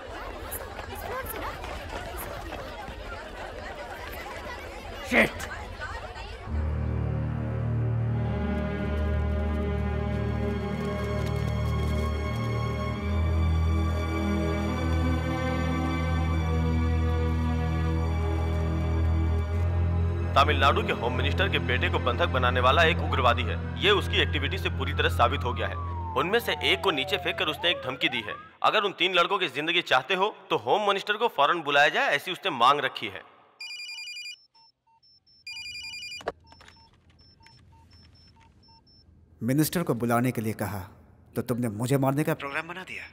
शिट तमिलनाडु के होम मिनिस्टर के बेटे को बंधक बनाने वाला एक उग्रवादी है। ये उसकी एक्टिविटी से पूरी तरह साबित हो गया है। उनमें से एक को नीचे फेंक कर उसने एक धमकी दी है। अगर उन तीन लड़कों की ज़िंदगी चाहते हो तो होम मिनिस्टर को फ़ौरन बुलाया जाए ऐसी उसने मांग रखी है। मिनिस्टर को बुलाने के लिए कहा तो तुमने मुझे मारने का प्रोग्राम बना दिया।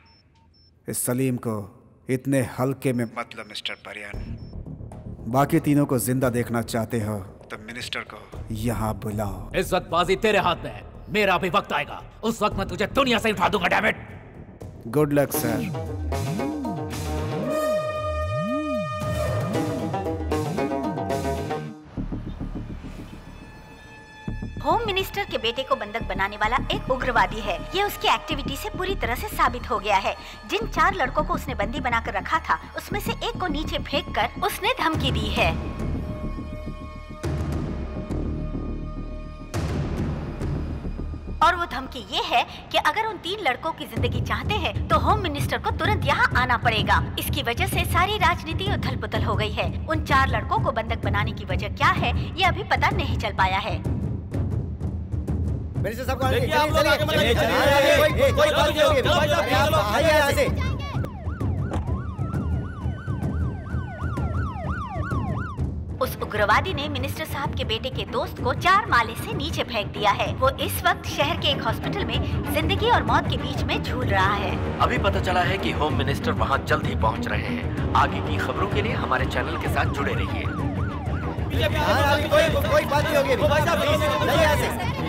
इस सलीम को इतने हल्के में मतलब मिस्टर परियन बाकी तीनों को ज़िंदा देखना चाहते हो। तो मिनिस्टर को। यहाँ बुलाओ। इस वक्त बाजी तेरे हाथ में है। मेरा भी वक्त आएगा। उस वक्त मैं तुझे दुनिया से उठा दूँगा damn it good luck sir home minister के बेटे को बंधक बनाने वाला एक उग्रवादी है। ये उसकी एक्टिविटी से पूरी तरह से साबित हो गया है। जिन चार लड़कों को उसने बंदी बनाकर रखा था, उसमें से एक को नीचे फेंक कर उसने धमकी दी है। और वो धमकी ये है कि अगर उन तीन लड़कों की ज़िंदगी चाहते हैं तो होम मिनिस्टर को तुरंत यहाँ आना पड़ेगा। इसकी वजह से सारी राजनीति उथल पुथल हो गई है। उन चार लड़कों को बंधक बनाने की वजह क्या है, ये अभी पता नहीं चल पाया है। देखिए, आगे चलिए, चलिए, कोई- बात नहीं होगी। आइए यहाँ से। उस उग्रवादी ने मिनिस्टर साहब के बेटे के दोस्त को चार माले से नीचे फेंक दिया है। वो इस वक्त शहर के एक हॉस्पिटल में ज़िंदगी और मौत के बीच में झूल रहा है। अभी पता चला है कि होम मिनिस्टर वहाँ जल्द ही पहुँच रहे हैं। आगे की खबरों के लिए हमारे चैनल के साथ जुड़े रहिए। हाँ, कोई कोई बात नहीं होगी।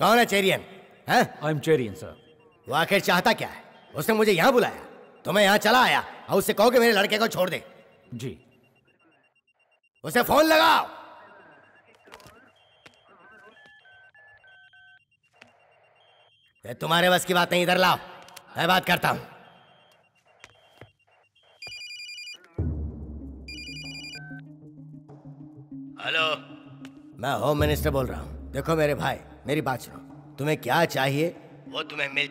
चेरियन? हैं? आई एम चेरियन सर वो आखिर चाहता क्या है? उसने मुझे यहाँ बुलाया। तो मैं यहाँ चला आया और उससे कहो कि मेरे लड़के को छोड़ दे। जी। उसे फ़ोन लगाओ। ये तुम्हारे बस की बात नहीं इधर लाओ। मैं बात करता हूँ। हेलो। मैं होम मिनिस्टर बोल रहा हूँ। देखो मेरे भाई। मेरी बात सुनो। तुम्हें क्या चाहिए? वो तुम्हें मिल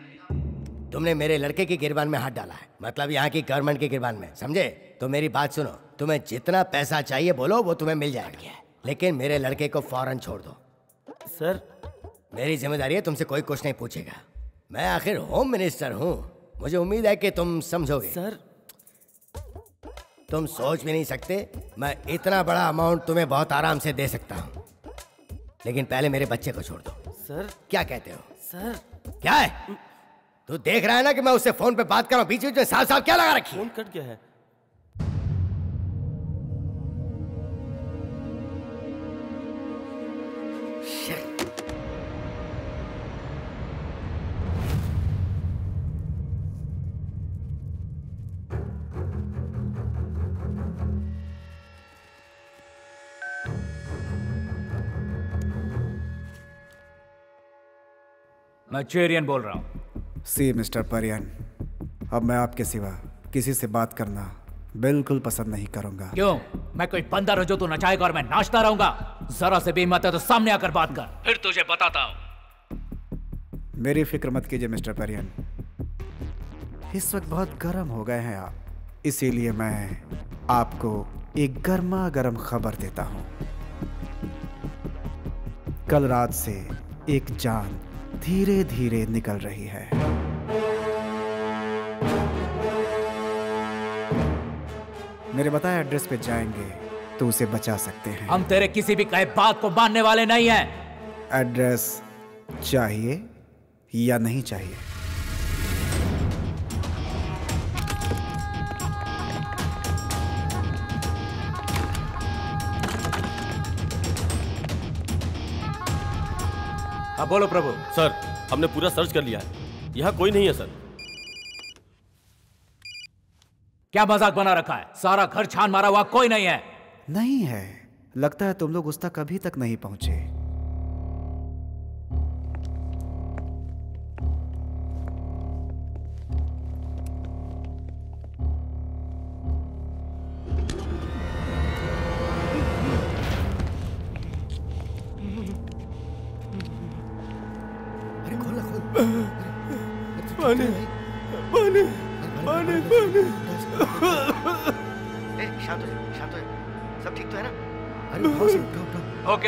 तुमने मेरे लड़के की गिरबान में हाथ डाला है। मतलब यहाँ की गवर्नमेंट की गिरबान में समझे? तो मेरी बात सुनो। तुम्हें जितना पैसा चाहिए बोलो वो तुम्हें मिल जाएगा। लेकिन मेरे लड़के को फ़ौरन छोड़ दो। सर। मेरी ज़िम्मेदारी है तुमसे कोई कुछ नहीं पूछेगा। मैं आखिर होम मिनिस्टर हूँ। मुझे उम्मीद है कि तुम समझोगे। सर। तुम सोच भी नहीं सकते। मैं इतना बड़ा अमाउंट तुम्हें बहुत आराम से दे सकता हूँ। लेकिन पहले मेरे बच्चे को छोड़ दो। सर। क्या कहते हो? सर। क्या है? तू देख रहा है ना कि मैं उससे फ़ोन पे बात कर रहा हूँ बीच बीच में साफ़ साफ़ क्या लगा रखी फ़ोन कट गया है। मैं चेरियन बोल रहा हूँ। सी मिस्टर परियन। अब मैं आपके सिवा किसी से बात करना बिल्कुल पसंद नहीं करूँगा। क्यों? मैं कोई बंदर हूँ जो तू नचाएगा और मैं नाचता रहूँगा। जरा से भी हिम्मत है तो सामने आकर बात कर। फिर तुझे बताता हूँ। मेरी फ़िक्र मत कीजिए मिस्टर परियन। इस वक्त बहुत गर्म हो गए हैं आप। इसीलिए मैं आपको एक गर्मा गर्म खबर देता हूँ। कल रात से एक जान धीरे धीरे निकल रही है। मेरे बताए एड्रेस पे जाएँगे तो उसे बचा सकते हैं। हम तेरे किसी भी कहे बात को मानने वाले नहीं हैं। एड्रेस चाहिए या नहीं चाहिए? हाँ बोलो प्रभु। सर हमने पूरा सर्च कर लिया है। यहाँ कोई नहीं है सर। क्या मज़ाक बना रखा है? सारा घर छान मारा हुआ कोई नहीं है। नहीं है। लगता है तुम लोग उस तक अभी तक नहीं पहुँचे।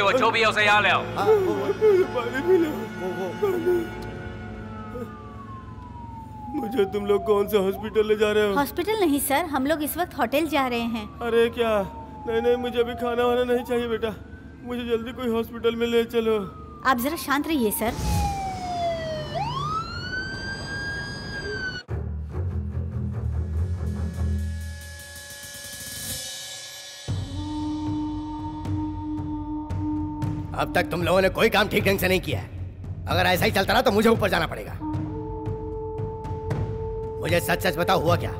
ओके वो जो भी है उसे यहाँ ले आओ हाँ, मुझे तुम लोग कौन से हॉस्पिटल ले जा रहे हो हॉस्पिटल नहीं सर हम लोग इस वक्त होटल जा रहे हैं अरे क्या नहीं नहीं मुझे अभी खाना वाना नहीं चाहिए बेटा मुझे जल्दी कोई हॉस्पिटल में ले चलो आप जरा शांत रहिए सर अब तक तुम लोगों ने कोई काम ठीक ढंग से नहीं किया है। अगर ऐसा ही चलता रहा तो मुझे ऊपर जाना पड़ेगा। मुझे सच सच बताओ, हुआ क्या?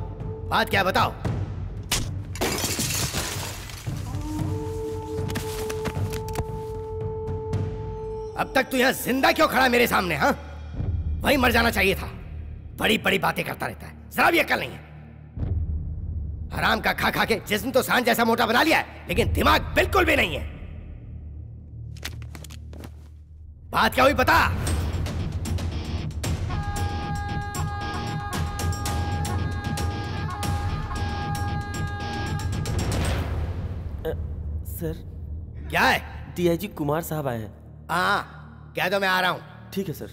बात क्या बताओ? अब तक तू यहाँ ज़िंदा क्यों खड़ा मेरे सामने हाँ? वही मर जाना चाहिए था। बड़ी बड़ी बातें करता रहता है। जरा भी अक्ल नहीं है। हराम का खा खा के जिसम तो साँझ जैसा मोटा बना लिया है, लेकिन दिमाग बिल्कुल भी नहीं है। बात क्या हुई बता सर। क्या है? डीआईजी कुमार साहब आए हैं। हाँ कह दो मैं आ रहा हूँ। ठीक है सर।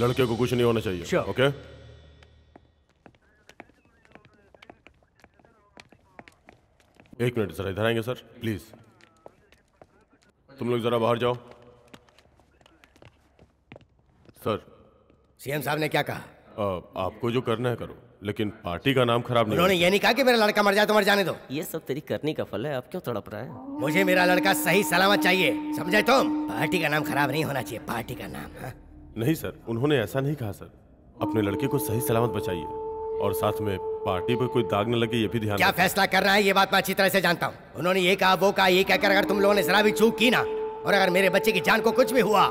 लड़के को कुछ नहीं होना चाहिए ओके? okay? एक मिनट सर इधर आएँगे सर प्लीज़। तुम लोग जरा बाहर जाओ। सर। सीएम साहब ने क्या कहा? अ, आपको जो करना है करो लेकिन पार्टी का नाम खराब नहीं उन्होंने ये नहीं कहा कि मेरा लड़का मर जाए तो मर जाने दो। ये सब तेरी करनी का फल है आप क्यों तड़प रहा है? मुझे मेरा लड़का सही सलामत चाहिए समझे तुम? पार्टी का नाम खराब नहीं होना चाहिए पार्टी का नाम हाँ? नहीं सर उन्होंने ऐसा नहीं कहा सर। अपने लड़के को सही सलामत बचाइए। और साथ में पार्टी पर कोई दाग न लगे ये भी ध्यान क्या फैसला कर रहा है? ये बात मैं अच्छी तरह से जानता हूँ। उन्होंने ये कहा वो कहा ये कहकर अगर तुम लोगों ने जरा भी चूक की ना और अगर मेरे बच्चे की जान को कुछ भी हुआ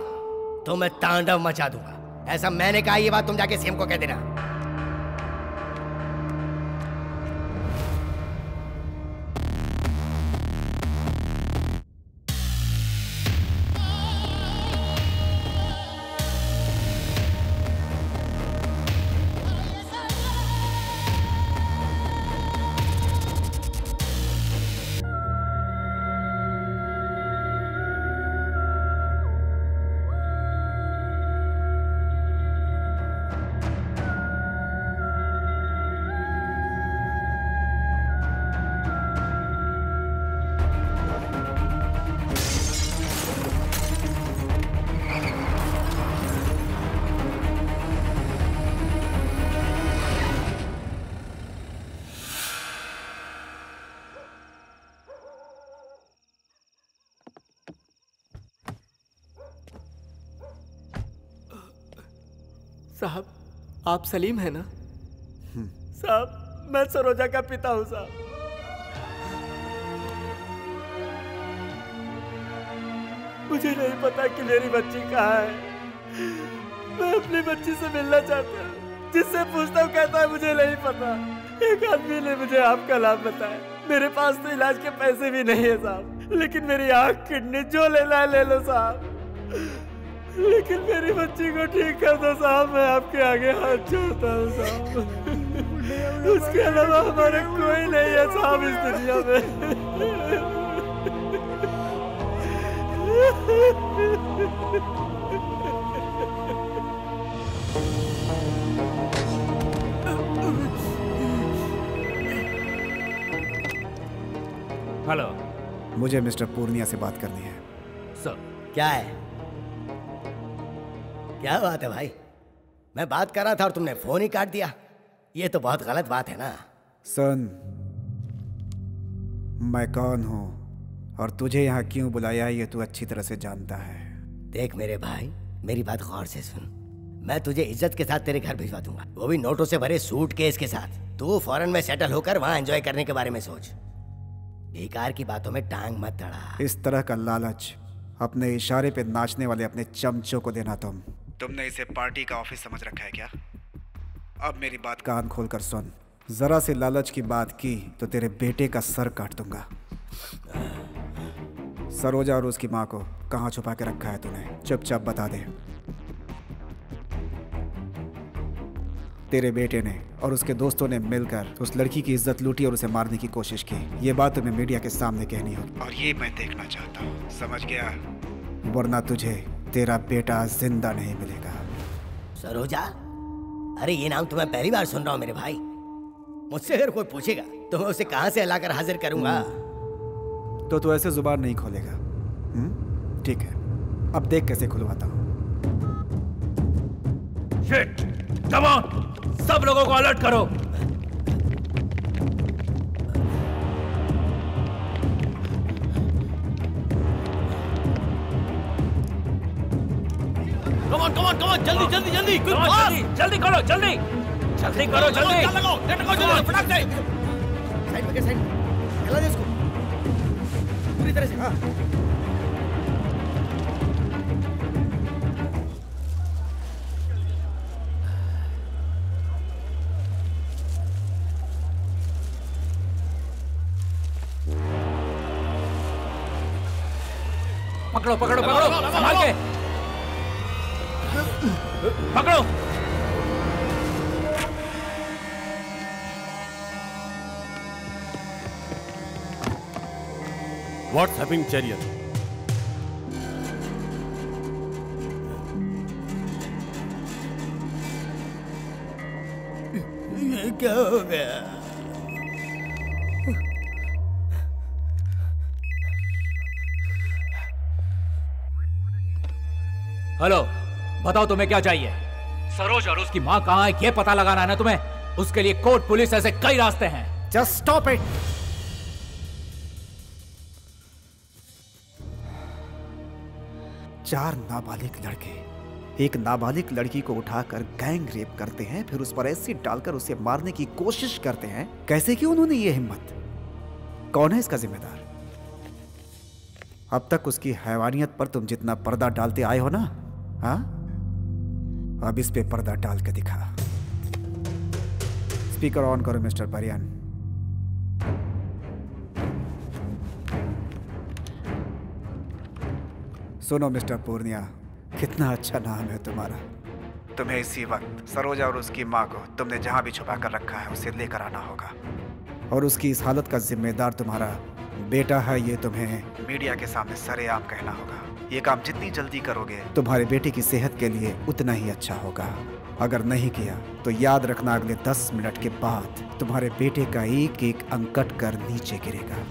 तो मैं तांडव मचा दूँगा। ऐसा मैंने कहा ये बात तुम जाके सीएम को कह देना। साहब, आप सलीम है ना? साहब, मैं सरोजा का पिता हूँ, साहब। मुझे नहीं पता कि मेरी बच्ची कहाँ है। मैं अपनी बच्ची से मिलना चाहता हूँ। जिससे पूछता हूँ, कहता है, मुझे नहीं पता। एक आदमी ने मुझे आपका लाभ बताया। मेरे पास तो इलाज के पैसे भी नहीं है, साहब। लेकिन मेरी आँख किडनी, जो लेना है, ले लो, साहब। लेकिन मेरी बच्ची को ठीक कर दो साहब मैं आपके आगे हाथ जोड़ता हूँ साहब। उसके अलावा हमारे कोई नहीं है साहब इस दुनिया में। हेलो। मुझे मिस्टर पूर्णिया से बात करनी है। सर। क्या है? क्या बात है भाई? मैं बात कर रहा था और तुमने फ़ोन ही काट दिया। ये तो बहुत गलत बात है ना? सन मैं कौन हूँ? और तुझे यहाँ क्यों बुलाया ये तू अच्छी तरह से जानता है। देख मेरे भाई मेरी बात गौर से सुन। मैं तुझे इज़्ज़त के साथ तेरे घर भिजवा दूँगा। वो भी नोटों से भरे सूट केस के साथ। तू फॉरन में सेटल होकर वहाँ एंजॉय करने के बारे में सोच। बेकार की बातों में टांग मत अड़ा इस तरह का लालच अपने इशारे पे नाचने वाले अपने चमचों को देना तुम। तुमने इसे पार्टी का ऑफ़िस समझ रखा है क्या? अब मेरी बात कान खोल कर सुन। जरा से लालच की बात की तो तेरे बेटे का सर काट दूँगा। सरोजा और उसकी माँ को कहाँ छुपा के रखा है तूने? चुपचाप बता दे। तेरे बेटे ने और उसके दोस्तों ने मिलकर उस लड़की की इज़्ज़त लूटी और उसे मारने की कोशिश की। ये बात तुम्हें मीडिया के सामने कहनी होगी। और ये मैं देखना चाहता हूँ। समझ गया? वरना तुझे तेरा बेटा ज़िंदा नहीं मिलेगा। सरोजा अरे ये नाम तो मैं पहली बार सुन रहा हूँ मेरे भाई। मुझसे अगर कोई पूछेगा तो मैं उसे कहाँ से हिलाकर हाजिर करूँगा? तो तू ऐसे ज़ुबान नहीं खोलेगा। हम्म? ठीक है अब देख कैसे खुलवाता हूँ। शिट सब लोगों को अलर्ट करो। Come on come on come on जल्दी जल्दी जल्दी Come on, जल्दी जल्दी करो जल्दी जल्दी करो जल्दी लगाओ लेट लगाओ जल्दी फटाक से साइड में साइड चला दे इसको पूरी तरह से हाँ पकड़ो पकड़ो व्हाट्स हैपनिंग ये क्या हो गया हेलो बताओ तुम्हें क्या चाहिए? सरोज और उसकी माँ कहाँ है? ये पता लगाना है ना तुम्हें? उसके लिए कोर्ट पुलिस ऐसे कई रास्ते हैं। जस्ट स्टॉप इट चार नाबालिग लड़के। एक नाबालिग लड़की को उठाकर गैंग रेप करते हैं, फिर उस पर एसिड डालकर उसे मारने की कोशिश करते हैं। कैसे की उन्होंने ये हिम्मत? कौन है इसका जिम्मेदार? अब तक उसकी हैवानियत पर तुम जितना पर्दा डालते आए हो ना हाँ? अब इस पे पर्दा डाल के दिखा। स्पीकर ऑन करो, मिस्टर परियान सुनो मिस्टर पूर्णिया, कितना अच्छा नाम है तुम्हारा। तुम्हें इसी वक्त सरोजा और उसकी माँ को तुमने जहाँ भी छुपा कर रखा है, उसे लेकर आना होगा। और उसकी इस हालत का जिम्मेदार तुम्हारा बेटा है, ये तुम्हें मीडिया के सामने सरेआम कहना होगा। ये काम जितनी जल्दी करोगे, तुम्हारे बेटे की सेहत के लिए उतना ही अच्छा होगा। अगर नहीं किया तो याद रखना अगले दस मिनट के बाद तुम्हारे बेटे का एक एक अंक कट कर नीचे गिरेगा।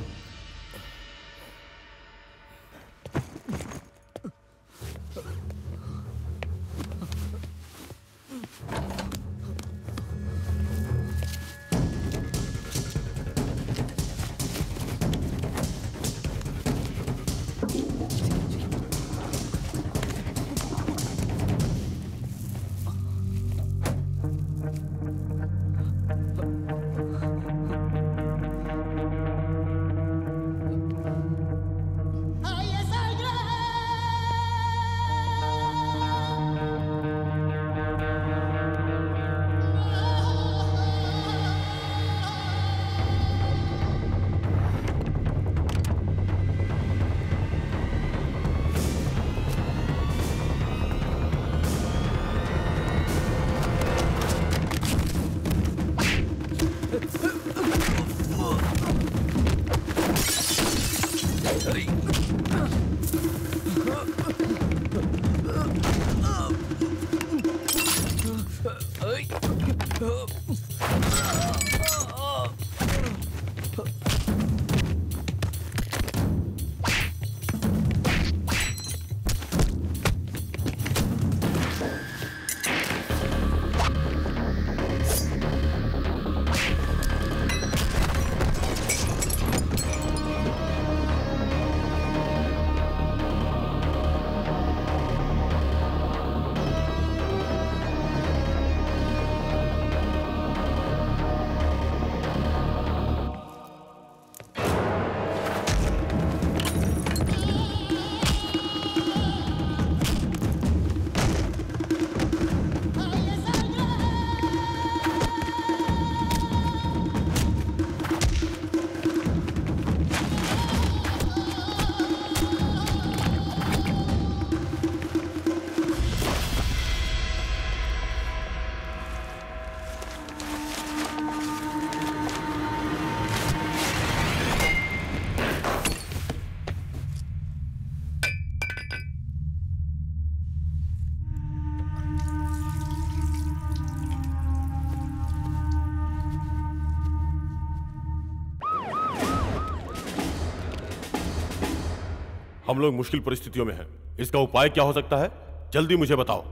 हम लोग मुश्किल परिस्थितियों में हैं। इसका उपाय क्या हो सकता है? जल्दी मुझे बताओ।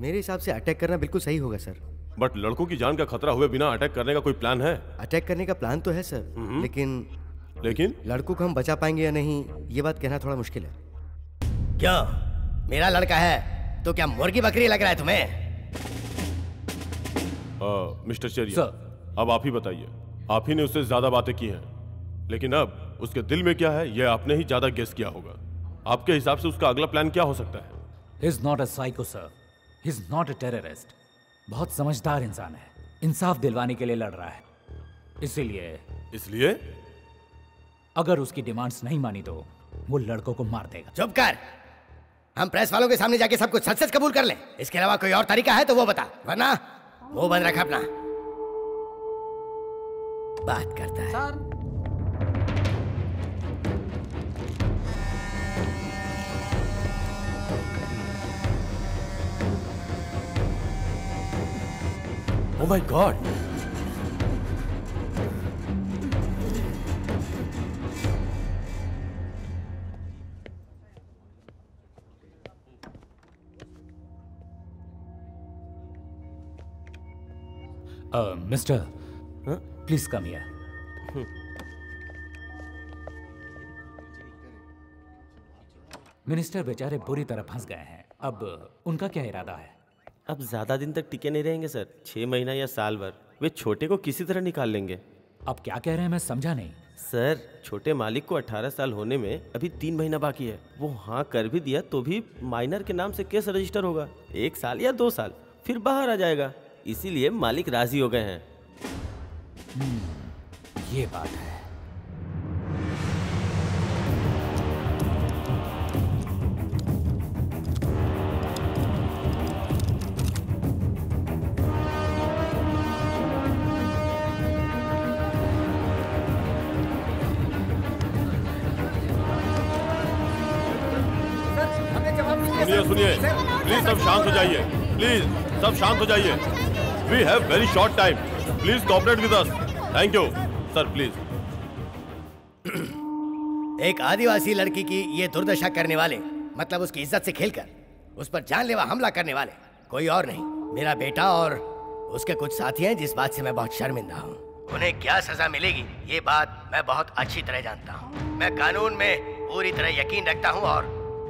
मेरे हिसाब से अटैक करना बिल्कुल सही होगा सर। बट लड़कों की जान का खतरा हुए बिना अटैक करने का कोई प्लान है? अटैक करने का प्लान तो है सर लेकिन लेकिन? लड़कों को हम बचा पाएँगे या नहीं ये बात कहना थोड़ा मुश्किल है। क्यों? मेरा लड़का है तो क्या मुर्गी बकरी लग रहा है तुम्हें? आ, मिस्टर चेरिया अब आप ही बताइए। आप ही ने उससे ज़्यादा बातें की हैं। लेकिन अब उसके दिल में क्या है यह आपने ही ज़्यादा गेस किया होगा। आपके हिसाब से उसका अगला प्लान क्या हो सकता है? Not a psycho, sir. He is not a terrorist. बहुत समझदार इंसान है। इंसाफ दिलवाने के लिए लड़ रहा है। इसीलिए इसलिए? अगर उसकी डिमांड्स नहीं मानी तो वो लड़कों को मार देगा। चुप कर। हम प्रेस वालों के सामने जाके सब कुछ सच सच कबूल कर लें। इसके अलावा कोई और तरीका है तो वो बता। वरना वो बंद रखा अपना। बात करता है। ओ my god mister please come here minister बेचारे बुरी तरह फंस गए हैं। अब उनका क्या इरादा है? अब ज़्यादा दिन तक टिके नहीं रहेंगे सर। छह महीना या साल भर। वे छोटे को किसी तरह निकाल लेंगे। अब क्या कह रहे हैं? मैं समझा नहीं। सर छोटे मालिक को 18 साल होने में अभी तीन महीना बाकी है। वो हाँ कर भी दिया तो भी माइनर के नाम से केस रजिस्टर होगा। एक साल या दो साल फिर बाहर आ जाएगा। इसीलिए मालिक राज़ी हो गए हैं। ये बात है। प्लीज़ सब शांत हो जाइए। We have very short time please cooperate with us thank you sir please एक आदिवासी लड़की की ये दुर्दशा करने वाले मतलब उसकी इज़्ज़त से खेलकर, उस पर जानलेवा हमला करने वाले, कोई और नहीं। मेरा बेटा और उसके कुछ साथी हैं जिस बात से मैं बहुत शर्मिंदा हूँ। उन्हें क्या सजा मिलेगी, ये बात मैं बहुत अच्छी तरह जानता हूँ। मैं कानून में पूरी तरह यकीन रखता हूँ और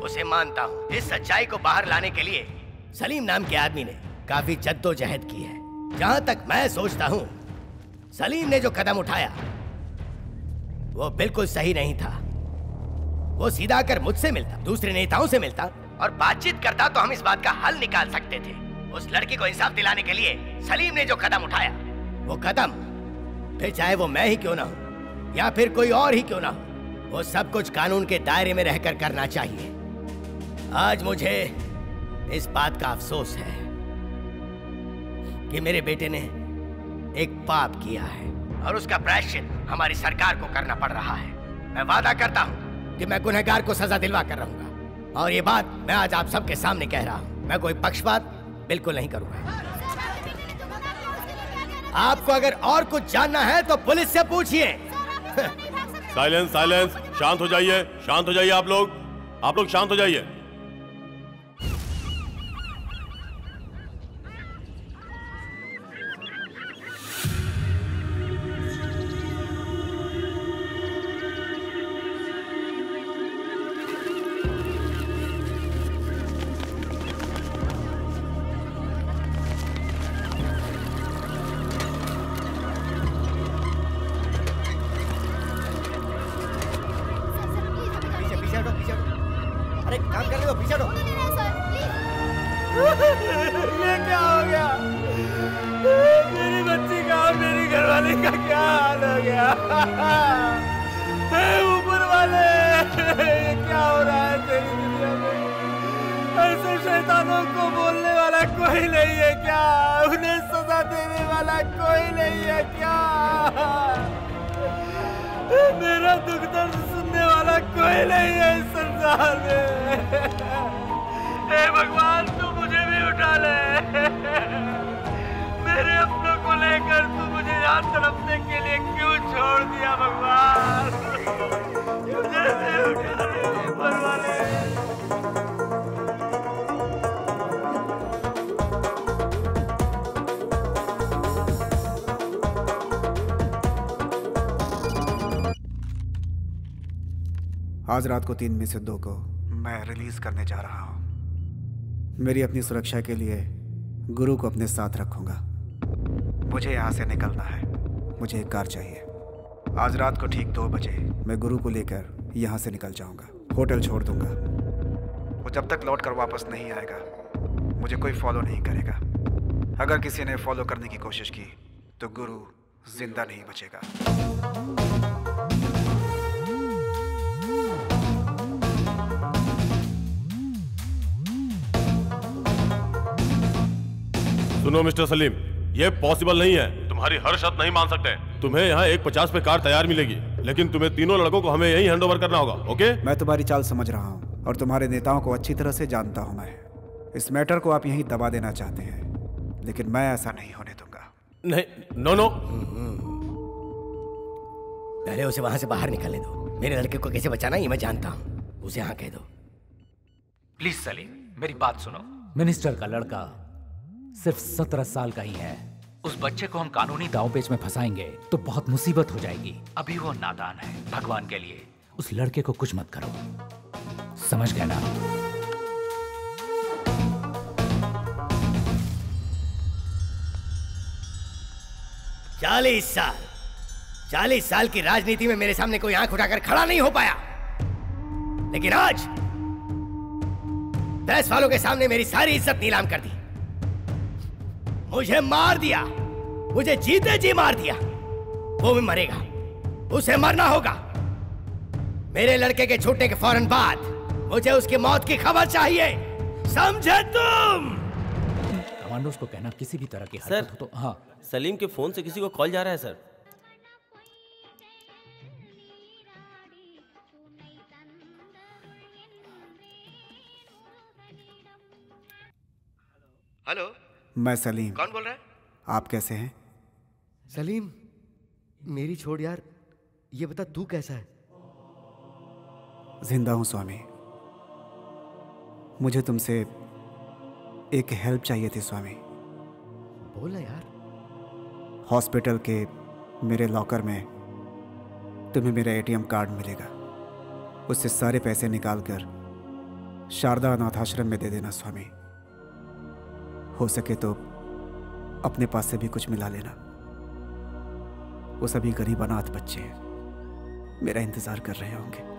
उसे मानता हूँ। इस सच्चाई को बाहर लाने के लिए सलीम नाम के आदमी ने काफ़ी जद्दोजहद की है। जहाँ तक मैं सोचता हूँ, सलीम ने जो कदम उठाया, वो बिल्कुल सही नहीं था। वो सीधा आकर मुझसे मिलता, दूसरे नेताओं से मिलता और बातचीत करता तो हम इस बात का हल निकाल सकते थे। उस लड़की को इंसाफ दिलाने के लिए सलीम ने जो कदम उठाया, वो कदम, फिर चाहे वो मैं ही क्यों ना हूँ, या फिर कोई और ही क्यों ना हो, वो सब कुछ कानून के दायरे में रहकर करना चाहिए। आज मुझे इस बात का अफसोस है कि मेरे बेटे ने एक पाप किया है। और उसका प्रायश्चित हमारी सरकार को करना पड़ रहा है। मैं वादा करता हूँ कि मैं गुनहगार को सजा दिलवा कर रहूँगा। और ये बात मैं आज आप सबके सामने कह रहा हूँ। मैं कोई पक्षपात बिल्कुल नहीं करूँगा। आपको अगर और कुछ जानना है तो पुलिस से पूछिए। Silence silence. शांत हो जाइए शांत हो जाइए आप लोग। आप लोग शांत हो जाइए। आज रात को तीन में से दो को मैं रिलीज़ करने जा रहा हूँ। मेरी अपनी सुरक्षा के लिए गुरु को अपने साथ रखूँगा। मुझे यहाँ से निकलना है। मुझे एक कार चाहिए। आज रात को ठीक दो बजे मैं गुरु को लेकर यहाँ से निकल जाऊँगा। होटल छोड़ दूँगा। वो जब तक लौट कर वापस नहीं आएगा, मुझे कोई फॉलो नहीं करेगा। अगर किसी ने फॉलो करने की कोशिश की तो गुरु ज़िंदा नहीं बचेगा। सुनो मिस्टर सलीम ये पॉसिबल नहीं है। तुम्हारी हर शर्त नहीं मान सकते। तुम्हें यहाँ एक पचास पे कार तैयार मिलेगी लेकिन तुम्हें तीनों लड़कों को हमें यही हैंड ओवर करना होगा ओके मैं तुम्हारी चाल समझ रहा हूँ और तुम्हारे नेताओं को अच्छी तरह से जानता हूँ मैं। इस मैटर को आप यहीं दबा देना चाहते हैं लेकिन मैं ऐसा नहीं होने दूँगा। नहीं नो नो पहले उसे वहाँ से बाहर निकलने दो। मेरे लड़के को कैसे बचाना ये मैं जानता हूँ। उसे यहाँ कह दो। प्लीज़ सलीम मेरी बात सुनो। मिनिस्टर का लड़का सिर्फ़ सत्रह साल का ही है। उस बच्चे को हम कानूनी दावपेच में फंसाएँगे तो बहुत मुसीबत हो जाएगी। अभी वो नादान है भगवान के लिए। उस लड़के को कुछ मत करो। समझ गए ना? चालीस साल। चालीस साल की राजनीति में मेरे सामने कोई आँख उठाकर खड़ा नहीं हो पाया। लेकिन आज प्रेस वालों के सामने मेरी सारी इज़्ज़त नीलाम कर दी। मुझे मार दिया। मुझे जीते जी मार दिया। वो भी मरेगा। उसे मरना होगा। मेरे लड़के के छूटने के फ़ौरन बाद मुझे उसकी मौत की खबर चाहिए। समझे तुम? कमांडोज को कहना किसी भी तरह की सर हरकत हो तो हाँ। सलीम के फ़ोन से किसी को कॉल जा रहा है सर। हेलो। मैं सलीम। कौन बोल रहा है? आप कैसे हैं? सलीम मेरी छोड़ यार ये बता तू कैसा है? ज़िंदा हूँ स्वामी। मुझे तुमसे एक हेल्प चाहिए थी स्वामी। बोल यार। हॉस्पिटल के मेरे लॉकर में तुम्हें मेरा एटीएम कार्ड मिलेगा। उससे सारे पैसे निकालकर शारदा अनाथ आश्रम में दे देना स्वामी। हो सके तो अपने पास से भी कुछ मिला लेना। वो सभी गरीब अनाथ बच्चे हैं। मेरा इंतज़ार कर रहे होंगे।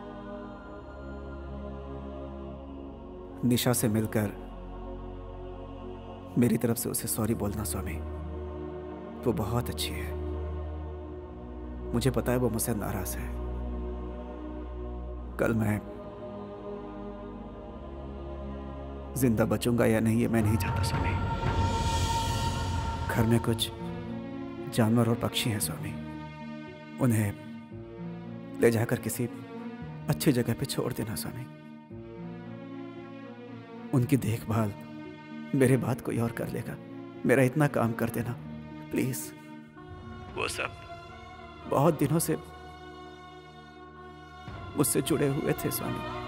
निशा से मिलकर मेरी तरफ़ से उसे सॉरी बोलना स्वामी, वो बहुत अच्छी है। मुझे पता है वो मुझसे नाराज़ है। कल मैं ज़िंदा बचूँगा या नहीं ये मैं नहीं जानता स्वामी। घर में कुछ जानवर और पक्षी हैं स्वामी। उन्हें ले जाकर किसी अच्छी जगह पे छोड़ देना स्वामी। उनकी देखभाल मेरे बात कोई और कर लेगा। मेरा इतना काम कर देना प्लीज़। वो सब? बहुत दिनों से मुझसे जुड़े हुए थे स्वामी।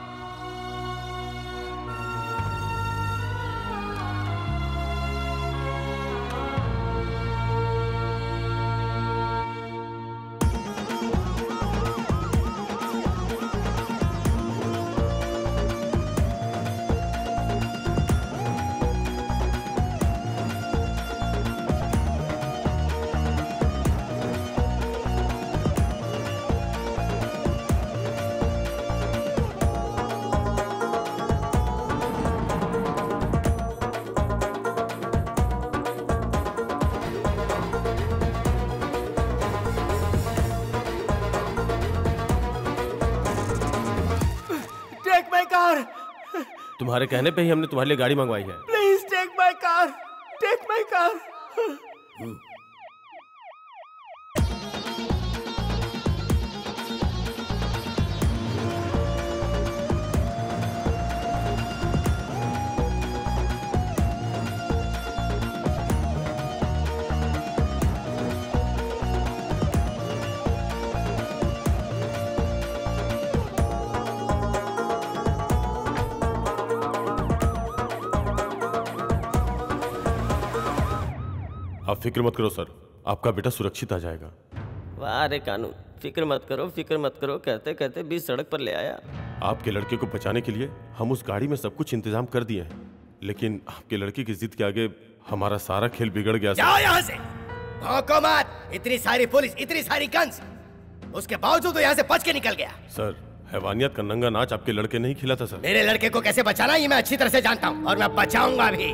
तुम्हारे कहने पे ही हमने तुम्हारे लिए गाड़ी मंगवाई है। फ़िक्र मत करो सर। आपका बेटा सुरक्षित आ जाएगा। वाह रे कानून फ़िक्र मत करो फ़िक्र मत करो कहते कहते बीच सड़क पर ले आया। आपके लड़के को बचाने के लिए हम उस गाड़ी में सब कुछ इंतज़ाम कर दिए हैं। लेकिन आपके लड़के की जिद के आगे हमारा सारा खेल बिगड़ गया जाओ यहाँ से। भौंको मत। इतनी सारी पुलिस इतनी सारी गन्स। उसके बावजूद तो यहाँ से बच के निकल गया। सर हैवानियत का नंगा नाच आपके लड़के नहीं खिला था सर। मेरे लड़के को कैसे बचाना ये मैं अच्छी तरह से जानता हूँ और मैं बचाऊँगा भी।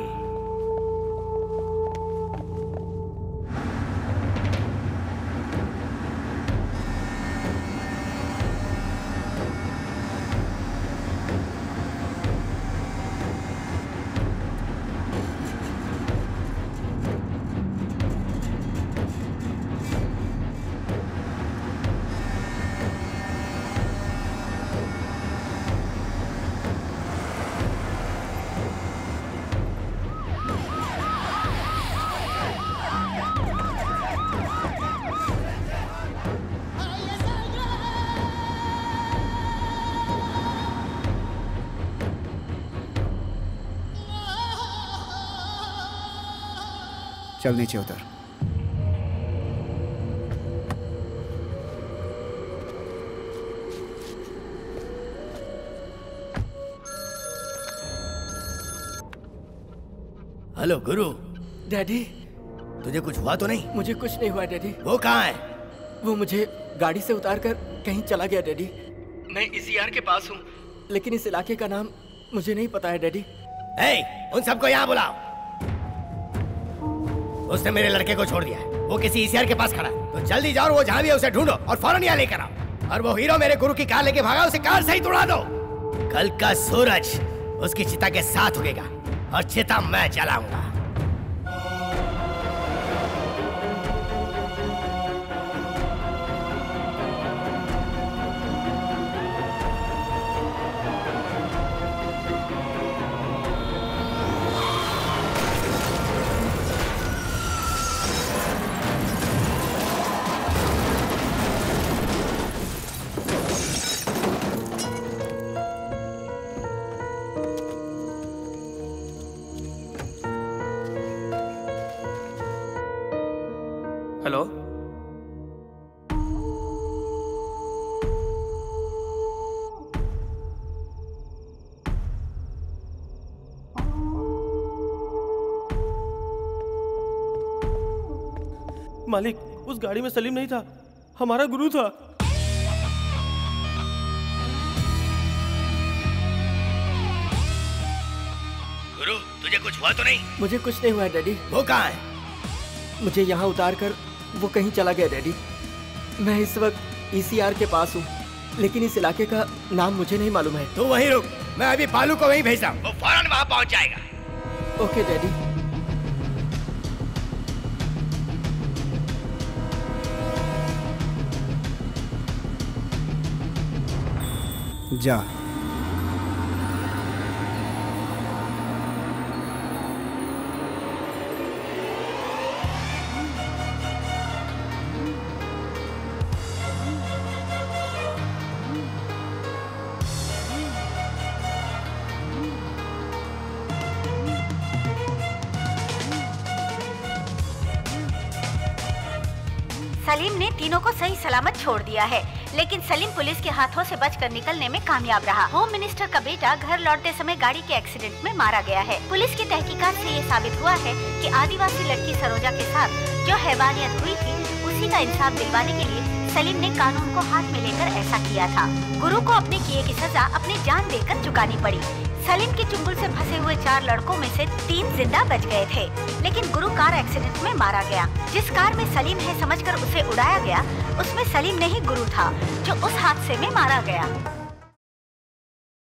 चल नीचे उतर। हेलो गुरु। डैडी। तुझे कुछ हुआ तो नहीं? मुझे कुछ नहीं हुआ डैडी। वो कहाँ है? वो मुझे गाड़ी से उतार कर कहीं चला गया डैडी। मैं इसी यार के पास हूँ। लेकिन इस इलाके का नाम मुझे नहीं पता है डैडी। ए, उन सबको यहाँ बुलाओ। उसने मेरे लड़के को छोड़ दिया वो किसी ईसीआर के पास खड़ा तो जल्दी जाओ वो जहाँ भी है उसे ढूंढो और फ़ौरन यहाँ लेकर आओ। और वो हीरो मेरे गुरु की कार लेके भागा, उसे कार से ही तोड़ा दो। कल का सूरज उसकी चिता के साथ उगेगा और चिता मैं जलाऊँगा। मालिक उस गाड़ी में सलीम नहीं था हमारा गुरु था। गुरु तुझे कुछ हुआ तो नहीं? मुझे कुछ नहीं हुआ डैडी। वो कहाँ है? मुझे यहाँ उतार कर वो कहीं चला गया डैडी। मैं इस वक्त ईसीआर के पास हूँ लेकिन इस इलाके का नाम मुझे नहीं मालूम है। तू वहीं रुक मैं अभी बालू को वहीं भेज रहा हूँ। वो फ़ौरन वहाँ पहुँच जाएगा। Okay daddy. जा। सलीम ने तीनों को सही सलामत छोड़ दिया है। लेकिन सलीम पुलिस के हाथों से बचकर निकलने में कामयाब रहा। होम मिनिस्टर का बेटा घर लौटते समय गाड़ी के एक्सीडेंट में मारा गया है। पुलिस की तहकीकात से ये साबित हुआ है कि आदिवासी लड़की सरोजा के साथ जो हैवानियत हुई थी, उसी का इंसाफ दिलवाने के लिए सलीम ने कानून को हाथ में लेकर ऐसा किया था। गुरु को अपने किए की सजा अपनी जान देकर चुकानी पड़ी। सलीम के चुंगल से फंसे हुए चार लड़कों में से तीन ज़िंदा बच गए थे। लेकिन गुरु कार एक्सीडेंट में मारा गया। जिस कार में सलीम है समझकर उसे उड़ाया गया, उसमें सलीम नहीं गुरु था, जो उस हादसे में मारा गया।